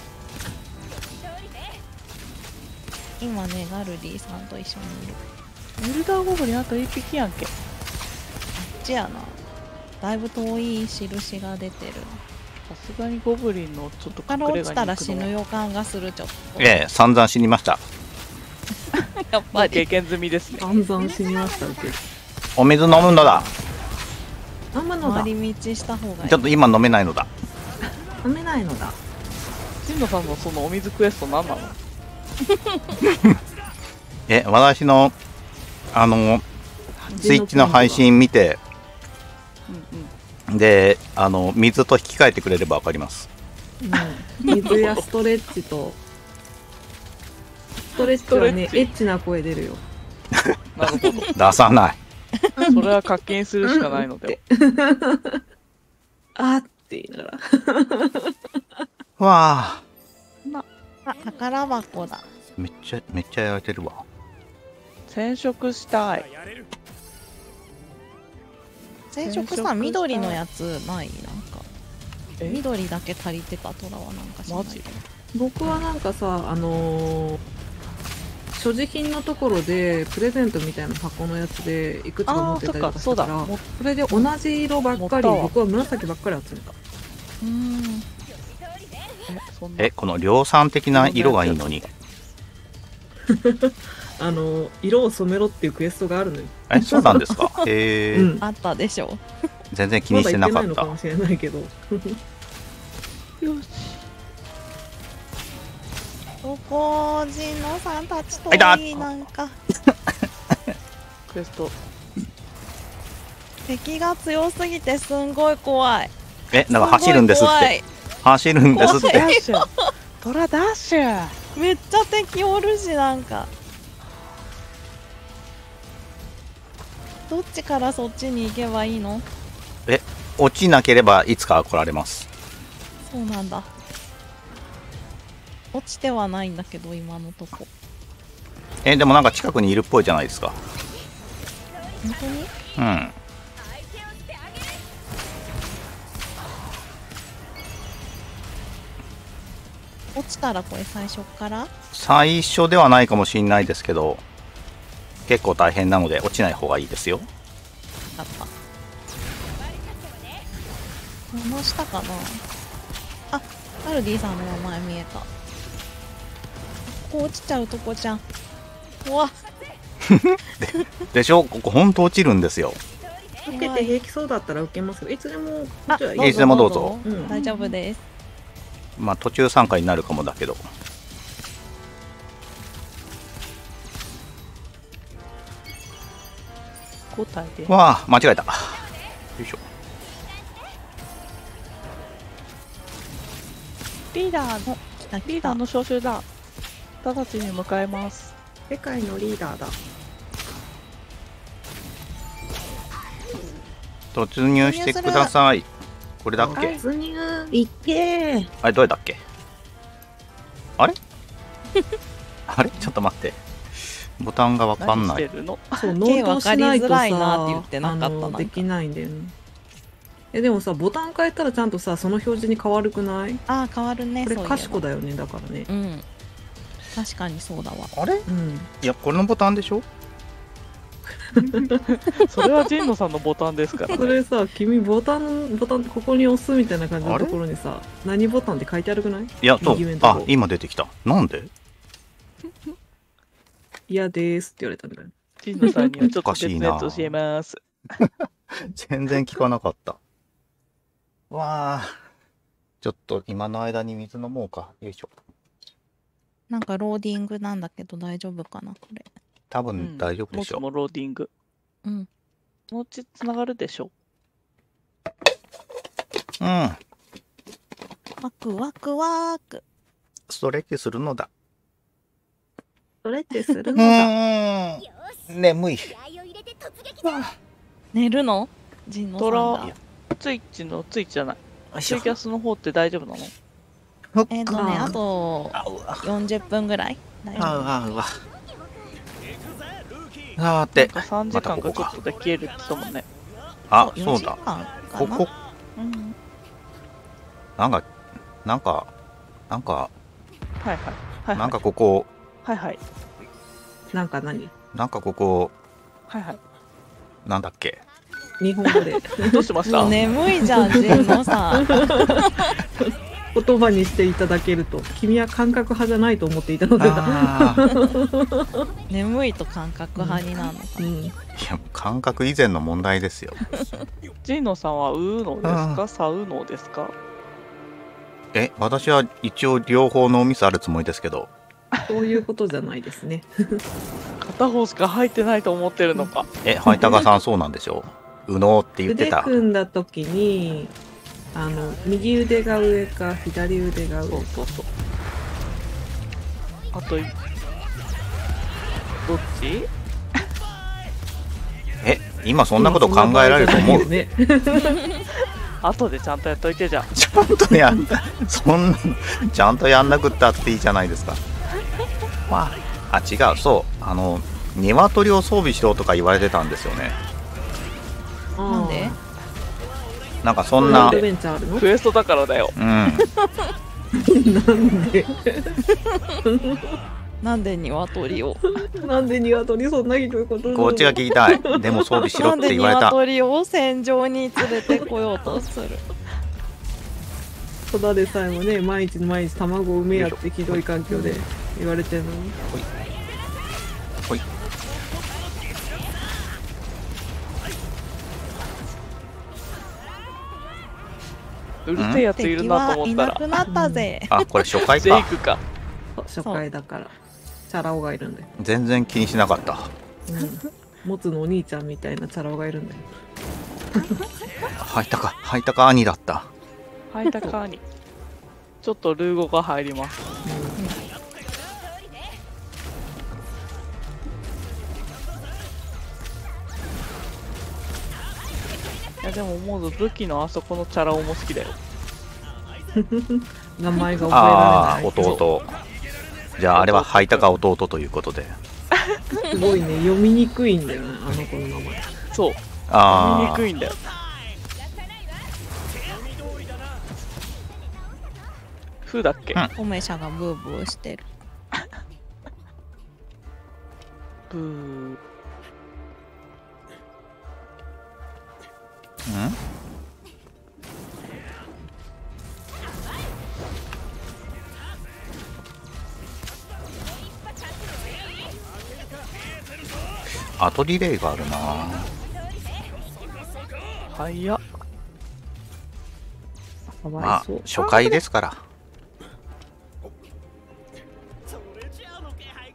今ねガルディさんと一緒にいる。ウルダーゴブリンあと1匹やんけ。こっちやな。だいぶ遠い印が出てる。さすがにゴブリンのちょっとここから隠れ落ちたら死ぬ予感がするちょっと。ええ散々死にました やっぱり。経験済みですね。散々死にましたお水飲むのだ。飲むのだ。回り道した方がいい。ちょっと今飲めないのだ。飲めないのだ。神野さんのそのお水クエスト何なの？え私のあのスイッチの配信見てうんうん。であの水と引き換えてくれれば分かります。うん。水やストレッチとストレッチはねエッチな声出るよ。なるほど。出さない。それは課金するしかないので あーって言いながら。わあ。あ宝箱だ。めっちゃめっちゃ焼いてるわ。染色したい。染色さ緑のやつない？なんか。え？緑だけ足りてた虎はなんかしないマジ？僕はなんかさあのー所持品のところでプレゼントみたいな箱のやつでいくつか持あってたりとかしたからそれで同じ色ばっかり僕は紫ばっかり集めた。うーん。えこの量産的な色がいいのに。あのー色を染めろっていうクエストがあるのよ。えそうなんですか？へえ、うん。あったでしょ。全然気にしてなかまだった言ってないのかもしれないけど。よしどこ神野さんたちとはいだいいなんか。クエスト。敵が強すぎてすんごい怖い。えなんか走るんですって。す走るんですっ怖て。ダッシュトラダッシュ。めっちゃ敵おるしなんか。どっちからそっちに行けばいいの？落ちなければいつか来られます。そうなんだ落ちてはないんだけど今のとこ。えでもなんか近くにいるっぽいじゃないですか。本当に？うん。落ちたらこれ最初っから？最初ではないかもしれないですけど結構大変なので落ちない方がいいですよ。だった。この下かな？あカルディさんの名前見えたここ落ちちゃうとこじゃん。うわ。でしょ？ここほんと落ちるんですよ。受けて平気そうだったら受けますよ。いつでもい。いいつでもどうぞ。うん。大丈夫です。まあ途中参加になるかもだけど。交代でわあ間違えた。よいしょ。リーダーのリーダーの招集だ直ちに向かいます。世界のリーダーだ。突入してください。これだっけ？突入。いっけー。あれどれだっけ？あれ？あれ？ちょっと待って。ボタンがわかんない。そう、計納刀しないとさ、なって言ってなかったあのなんか。できないんだよね。え、でもさ、ボタン変えたらちゃんとさ、その表示に変わるくない？あー変わるねこれそういえば。賢だよね、だからね。うん確かにそうだわ。あれ？うん。いやこれのボタンでしょ？それはジンノさんのボタンですからね。それさ、君ボタン、ボタンここに押すみたいな感じのところにさ、何ボタンって書いてあるくない？いやそうあ今出てきた。なんで？嫌でーすって言われたんだよ。ジンノさんにはちょっと別おかしいなのやつ教えます。全然聞かなかった。わあ。ちょっと今の間に水飲もうか。よいしょなんかローディングなんだけど大丈夫かなこれ。多分うん。大丈夫でしょ。う、もしもローディング。うん。そのうちつながるでしょ。うん。ワクワクワク。ストレッチするのだ。ストレッチするうのだ。眠い。寝るの？陣野さんトがラツイッチのツイッチじゃない。ツイキャスの方って大丈夫なの？えっ、とねあとあうわ。40分ぐらいあう夫わうわ。あーって。なんか3時間かちょっとで消えるって言ったもんねあ4時そうだ。ここ。うん。なんかなんかなんかはいはい。はいはい。なんかここ。はいはい。なんか何？なんかここ。はいはい。なんだっけ？日本語で。どうしました？眠いじゃんジンノさん 言葉にしていただけると君は感覚派じゃないと思っていたので 眠いと感覚派になるのかうん。いや感覚以前の問題ですよ。ジーノさんはウーノですうかサウノですか？え私は一応両方脳みそあるつもりですけど。そういうことじゃないですね。片方しか入ってないと思ってるのか。えハイタカさんそうなんでしょう。右脳って言って腕た組んだ時にあの右腕が上か左腕が上。そうそうそう。あといどっち？え今そんなこと考えられると思う？後でちゃんとやっといてじゃんちゃんとやんそんなちゃんとやんなくったっていいじゃないですか。まああ違うそう。あの鶏を装備しろとか言われてたんですよね。なんで？なんかそそんなアドベンチャーあるの？クエストだからだよ。うん。なんで？なんで鶏を？なんで鶏そんなひどいことこっちが聞きたい。でも装備しろって言われた。鶏を戦場に連れてこようとする？ただでさえもね毎日毎日卵を産めやってひどい環境で言われてるのにうるせえやついるなと敵はい思ったら。なくなったぜ、あこれ初回か。ジェイクか。初回だから。チャラ男がいるんだよ、全然気にしなかった。うん、持つのお兄ちゃんみたいなチャラ男がいるんだよハイタカハイタカ兄だった。はいたかにちょっとルーゴが入りますいやでももう武器のあそこのチャラ男も好きだよ。名前が覚えああられない。弟。じゃああれはハイタカ弟ということで。すごいね読みにくいんだよねあの子の名前。そう。見ああにくいんだよ。フーだっけ、うん。コメシャがブーブーしてる。ブーうん。アトリレイがあるな。早っ。かまあ初回ですから。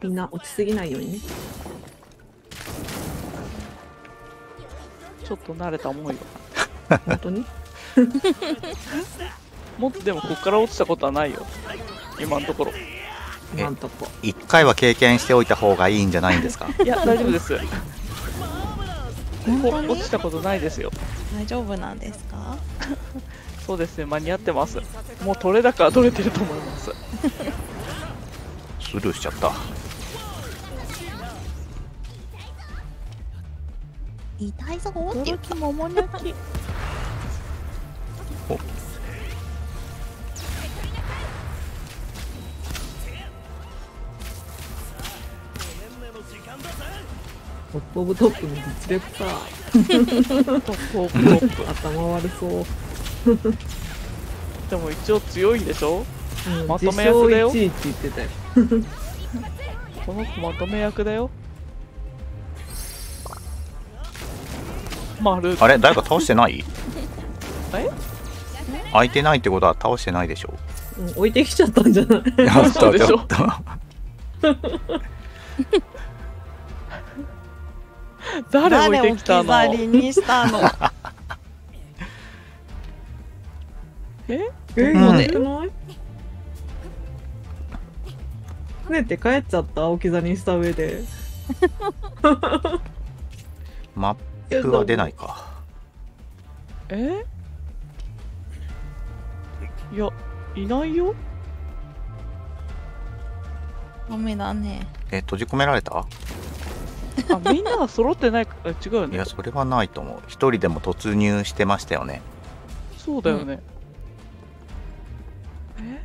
みんな落ちすぎないようにねちょっと慣れたもんよ本当に？もっとでもこっから落ちたことはないよ。今のところ。え今んとこ。一回は経験しておいた方がいいんじゃないんですか？いや大丈夫です。本当に？落ちたことないですよ。大丈夫なんですか？そうですね。間に合ってます。もう取れ高は取れてると思います。スルーしちゃった痛いぞって言った桃焼き。お。トップオブトップの実力さトップオブトップ。頭悪そう、でも一応強いんでしょ？うん、まとめ役だよ。自称1位って言ってたよ。この子まとめ役だよ丸あれ？誰か倒してない？え？空いてないってことは倒してないでしょ。うん、置いてきちゃったんじゃない？やっそうでしょ。やった。誰置いてきたの？誰を置き去りにしたの？え？え？どこでやばくない？ねって帰っちゃった？置き去りにした上で。マップは出ないか。え？いやいないよ。ダメだね。え閉じ込められた？あみんなが揃ってないか？あ違うよね。いやそれはないと思う。一人でも突入してましたよね。そうだよね、え？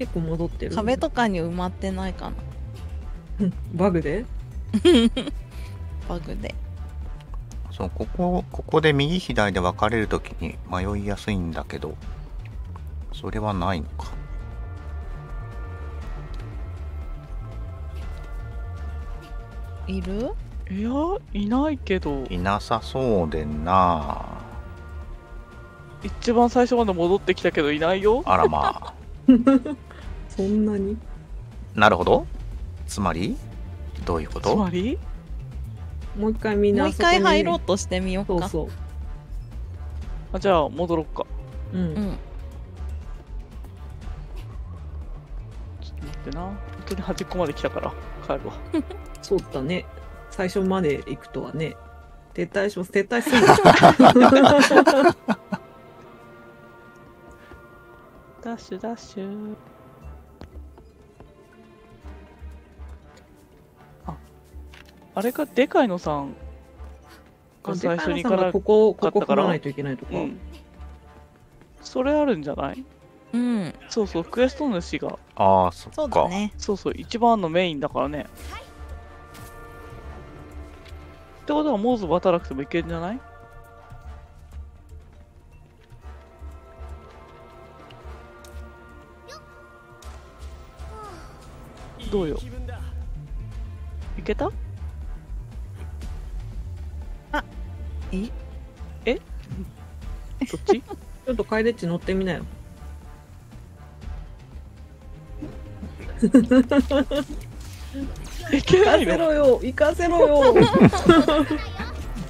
結構戻ってる。壁とかに埋まってないかな。バグで？バグでそうここここで右左で分かれるときに迷いやすいんだけどそれはないのか。いる？いやいないけど。いなさそうでな。一番最初まで戻ってきたけどいないよ。あらまあ。そんなに？なるほど。つまり？どういうこつとまり？もう一回みんなもう一回入ろうとしてみようかそうそあじゃあ戻ろっかう。うん。うんちょっと待ってな本当に端っこまで来たから帰るわ そうだね。最初まで行くとはね。撤退します。撤退する。ダッシュダッシュあれかでかいのさん。が最初にでからがここ、ここないといけないとか。うん。それあるんじゃない？うん。そうそうクエスト主が。ああそっか。そうだね。そうそう一番のメインだからね。ってことはモーズ渡らなくてもいけるんじゃない？どうよ？いけた？え？え？どっち？ちょっとカイデッチ乗ってみなよ。行かせろよ。行かせろよ。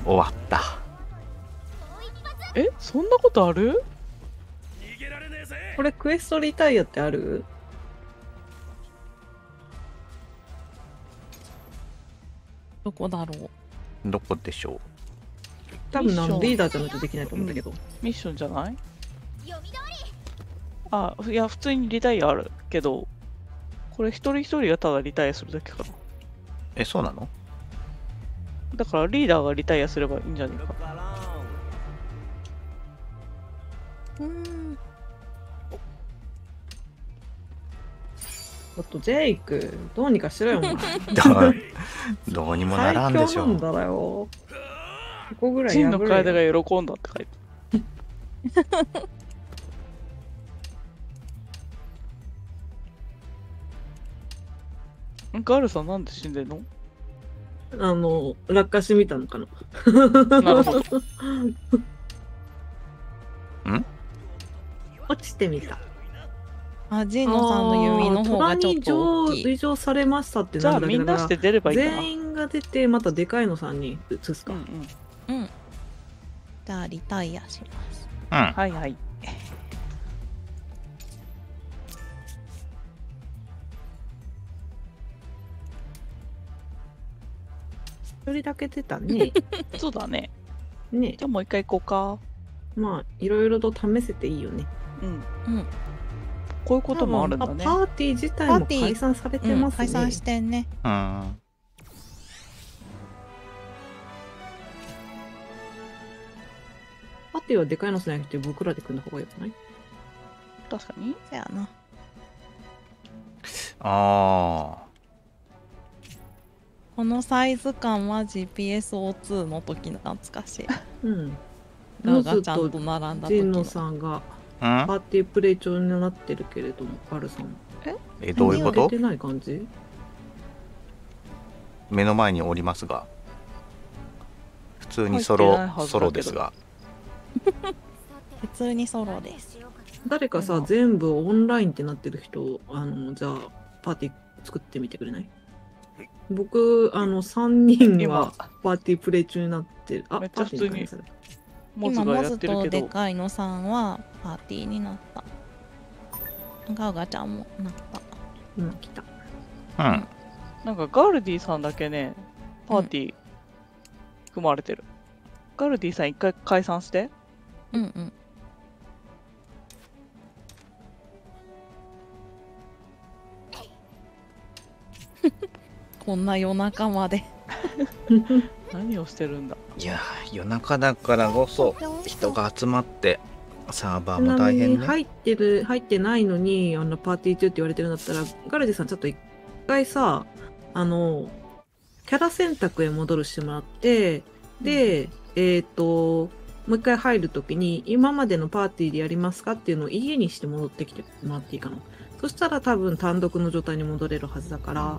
終わった。え？そんなことある？これクエストリタイアってある？どこだろう？どこでしょ多分リーダーじゃないとできないと思うんだけど。ミッションじゃない？あいや普通にリタイアあるけどこれ一人一人がただリタイアするだけかな。うえそうなの？だからリーダーがリタイアすればいいんじゃねえか。うん。ちょっとジェイク、どうにかしろよ、お前。ど どうにもならんでしょ最強なんだよ。ここぐらい真の破れ楓よ。が喜んだって書いてある。ガールさんなんで死んでんの？あの、落下してみたのかな？なるほど。落ちてみた。あジーノさんの弓の方がちょっと大きい。虎に異常されましたってじゃなあみんなして出ればいいんだな。全員が出てまたでかいのさんに移すか、うんうんうん。じゃあリタイアします。うん。はいはい。一人だけ出たね。そうだね。ね。じゃあもう一回行こまあいろいろと試せていいよね。うかうん。うん。こういうこともあるんだね。あパーティー自体もパーティー。解散されてうんますね、解散してんね。うんパーティーはでかいのじゃなくて僕らで組んだ方がよくない？確かに。そやな。あこのサイズ感は GPSO2 の時の懐かしい。うん。ガモズとがちゃんと並んだジンノ時のさんがパーティープレイ中になってるけれどもガルさん。え？どういうこと？出てない感じ？目の前におりますが。普通にソロソロですが 普通にソロです。誰かさ、うん全部オンラインってなってる人あのじゃあパーティー作ってみてくれない？僕あの3人今。はパーティープレイ中になってる。あめっちゃ普通にパーティーにモズがやっ今モズてるけど。とでかいのさんはパーティーになった。ガーガちゃんもなった。うん来た。うん。なんかガルディさんだけねパーティー組まれてる、ガルディさん一回解散してうんうん。こんな夜中まで。何をしてるんだ？いやー夜中だからこそ人が集まってサーバーも大変ね。に入ってる入ってないのにあのパーティー中って言われてるんだったらガルディさんちょっと一回さあのキャラ選択へ戻るしてもらってでえっ、と、もう一回入るときに、今までのパーティーでやりますかっていうのを家にして戻ってきてもらっていいかな。そしたら多分単独の状態に戻れるはずだから、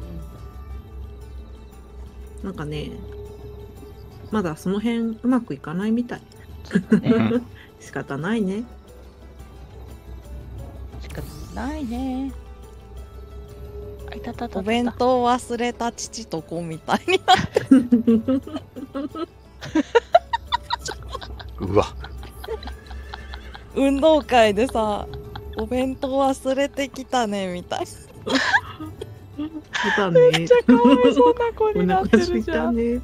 なんかね、まだその辺うまくいかないみたい。ね 仕方ないね。仕方ないねあいたたたたお弁当忘れた父と子みたいに うわ。運動会でさお弁当忘れてきたねみたいそうだね。めっちゃかわいそうな子おになってるじゃん。たね。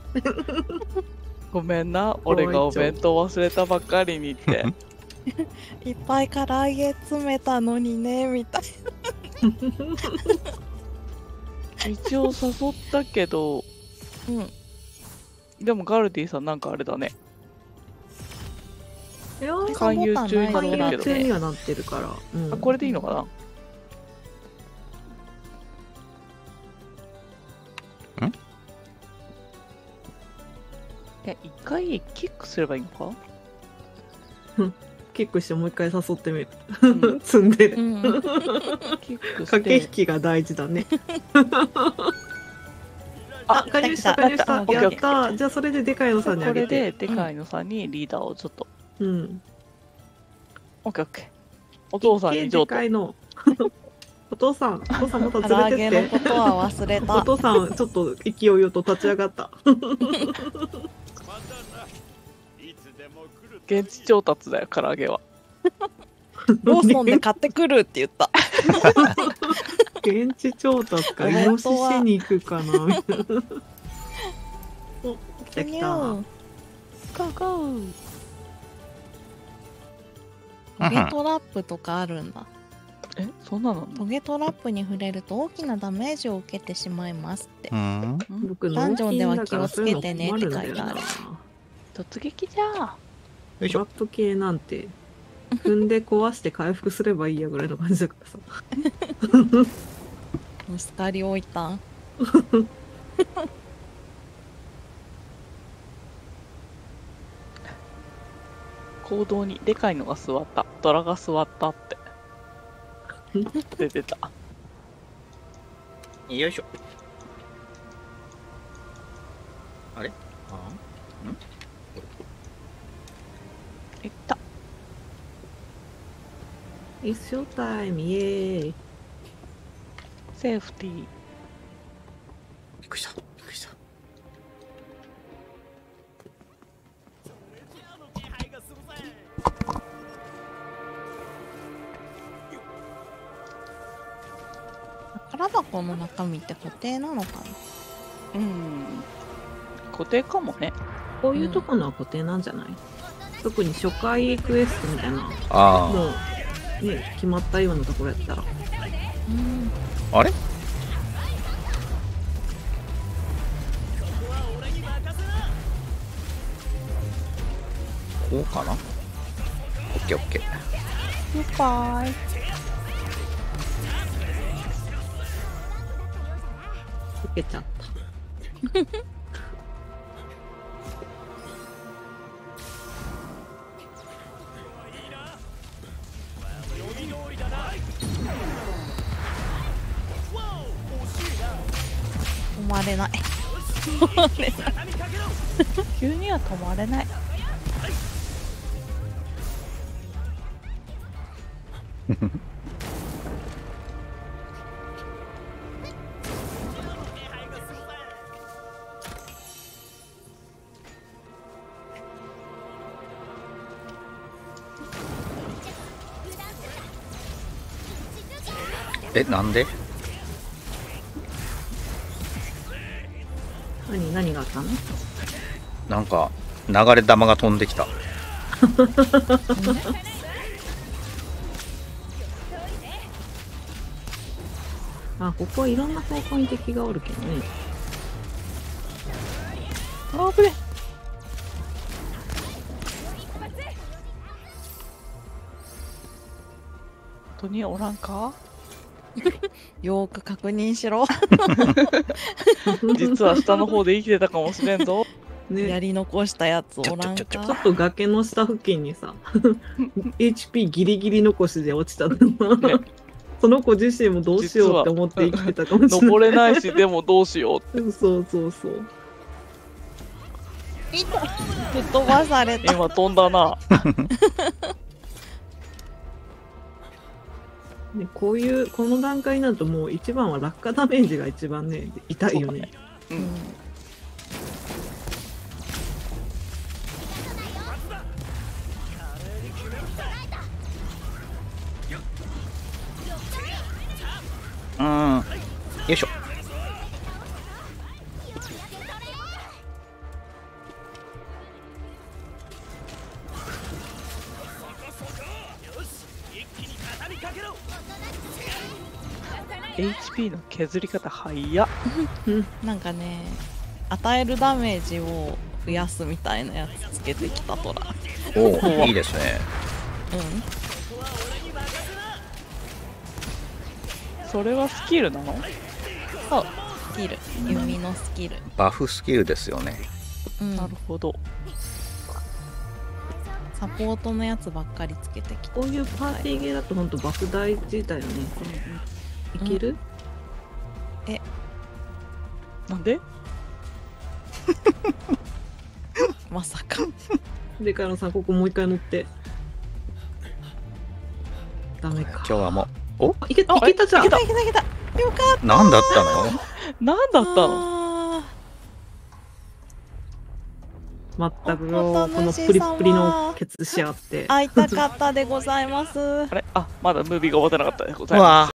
ごめんな。俺がお弁当忘れたばっかりにって。いっぱい唐揚げ詰めたのにねみたい 一応誘ったけど。うん。でもガルディさんなんかあれだね勧誘中にな勧ってるけど誘中にはなってるから。うんあこれでいいのかな？いや一回キックすればいいのか？キックしてもう一回誘ってみる。うん 積んでる。うんキックし駆け引てきが大事だね。あ加入した、加入した。やった。じゃあそれででかいのさんにあこれげて。ででかいのさんにリーダーをちょっと、うん。オッケーオッケーお父さんにで譲渡かいの。お父さん、お父さんまた連れてって。げのことは忘れおた父さん、ちょっと勢いよと立ち上がった。現地調達だよ唐揚げは ローソンで買ってくるって言った現地調達か、おイノシ弁当はシ肉かな。みたいなお、来た来た。ゴーゴートゲトラップとかあるんだ。えそんなのトゲトラップに触れると大きなダメージを受けてしまいますって。うん。僕ダンジョンでは気をつけ脳てねって書いてあるそういうの困んだ。よ突撃じゃよいしトラップ系なんて 踏んで壊して回復すればいいやぐらいの感じだからさ。ムスカリ置いた行動にでかいのが座った。ドラが座ったって。出てた。よいしょ。あれ？あいった一生タイムイエーイセーフティーびっくりした宝箱の中身って固定なのかな？うん。固定かもね。こういうとこのは固定なんじゃない、特に初回クエストみたいな。あもうね決まったようなところやったら。うん。ああれ？こうかな？オッケーオッケー。グッバイ受けちゃった。止まれない。急には止まれない。えなんで？何何があったの？なんか流れ玉が飛んできた。あここはいろんな方向に敵がおるけどね。あぶね本当におらんか？よーく確認しろ。実は下の方で生きてたかもしれんぞ。ね。やり残したやつおらんか。ちょっと崖の下付近にさ HP ギリギリ残しで落ちたの、ね。その子自身もどうしようって思って生きてたかもしれない。登れないしでもどうしよう。ってそうそうそう。吹っ飛ばされた。今飛んだなね、こういうこの段階になるともう一番は落下ダメージが一番ね痛いよね。ううん。うん。よいしょ。HP の削り方早っ。なんかね与えるダメージを増やすみたいなやつつけてきたトラおお いいですね。うん。それはスキルなの？そうスキル。弓のスキル。バフスキルですよね。うん。なるほど。サポートのやつばっかりつけてきた。こういうパーティーゲーだと本当爆大事だよねいける、なんで？まさか。でカノさんここもう一回乗って。ダメか。今日はもう。あいけいあけたじゃん。いけたいけたいけたよかっ何だったの？何だったたの全くよおこのプリップリのケツし合って。会いたかったでございます。あれ？あまだムービーが終わってなかったでございます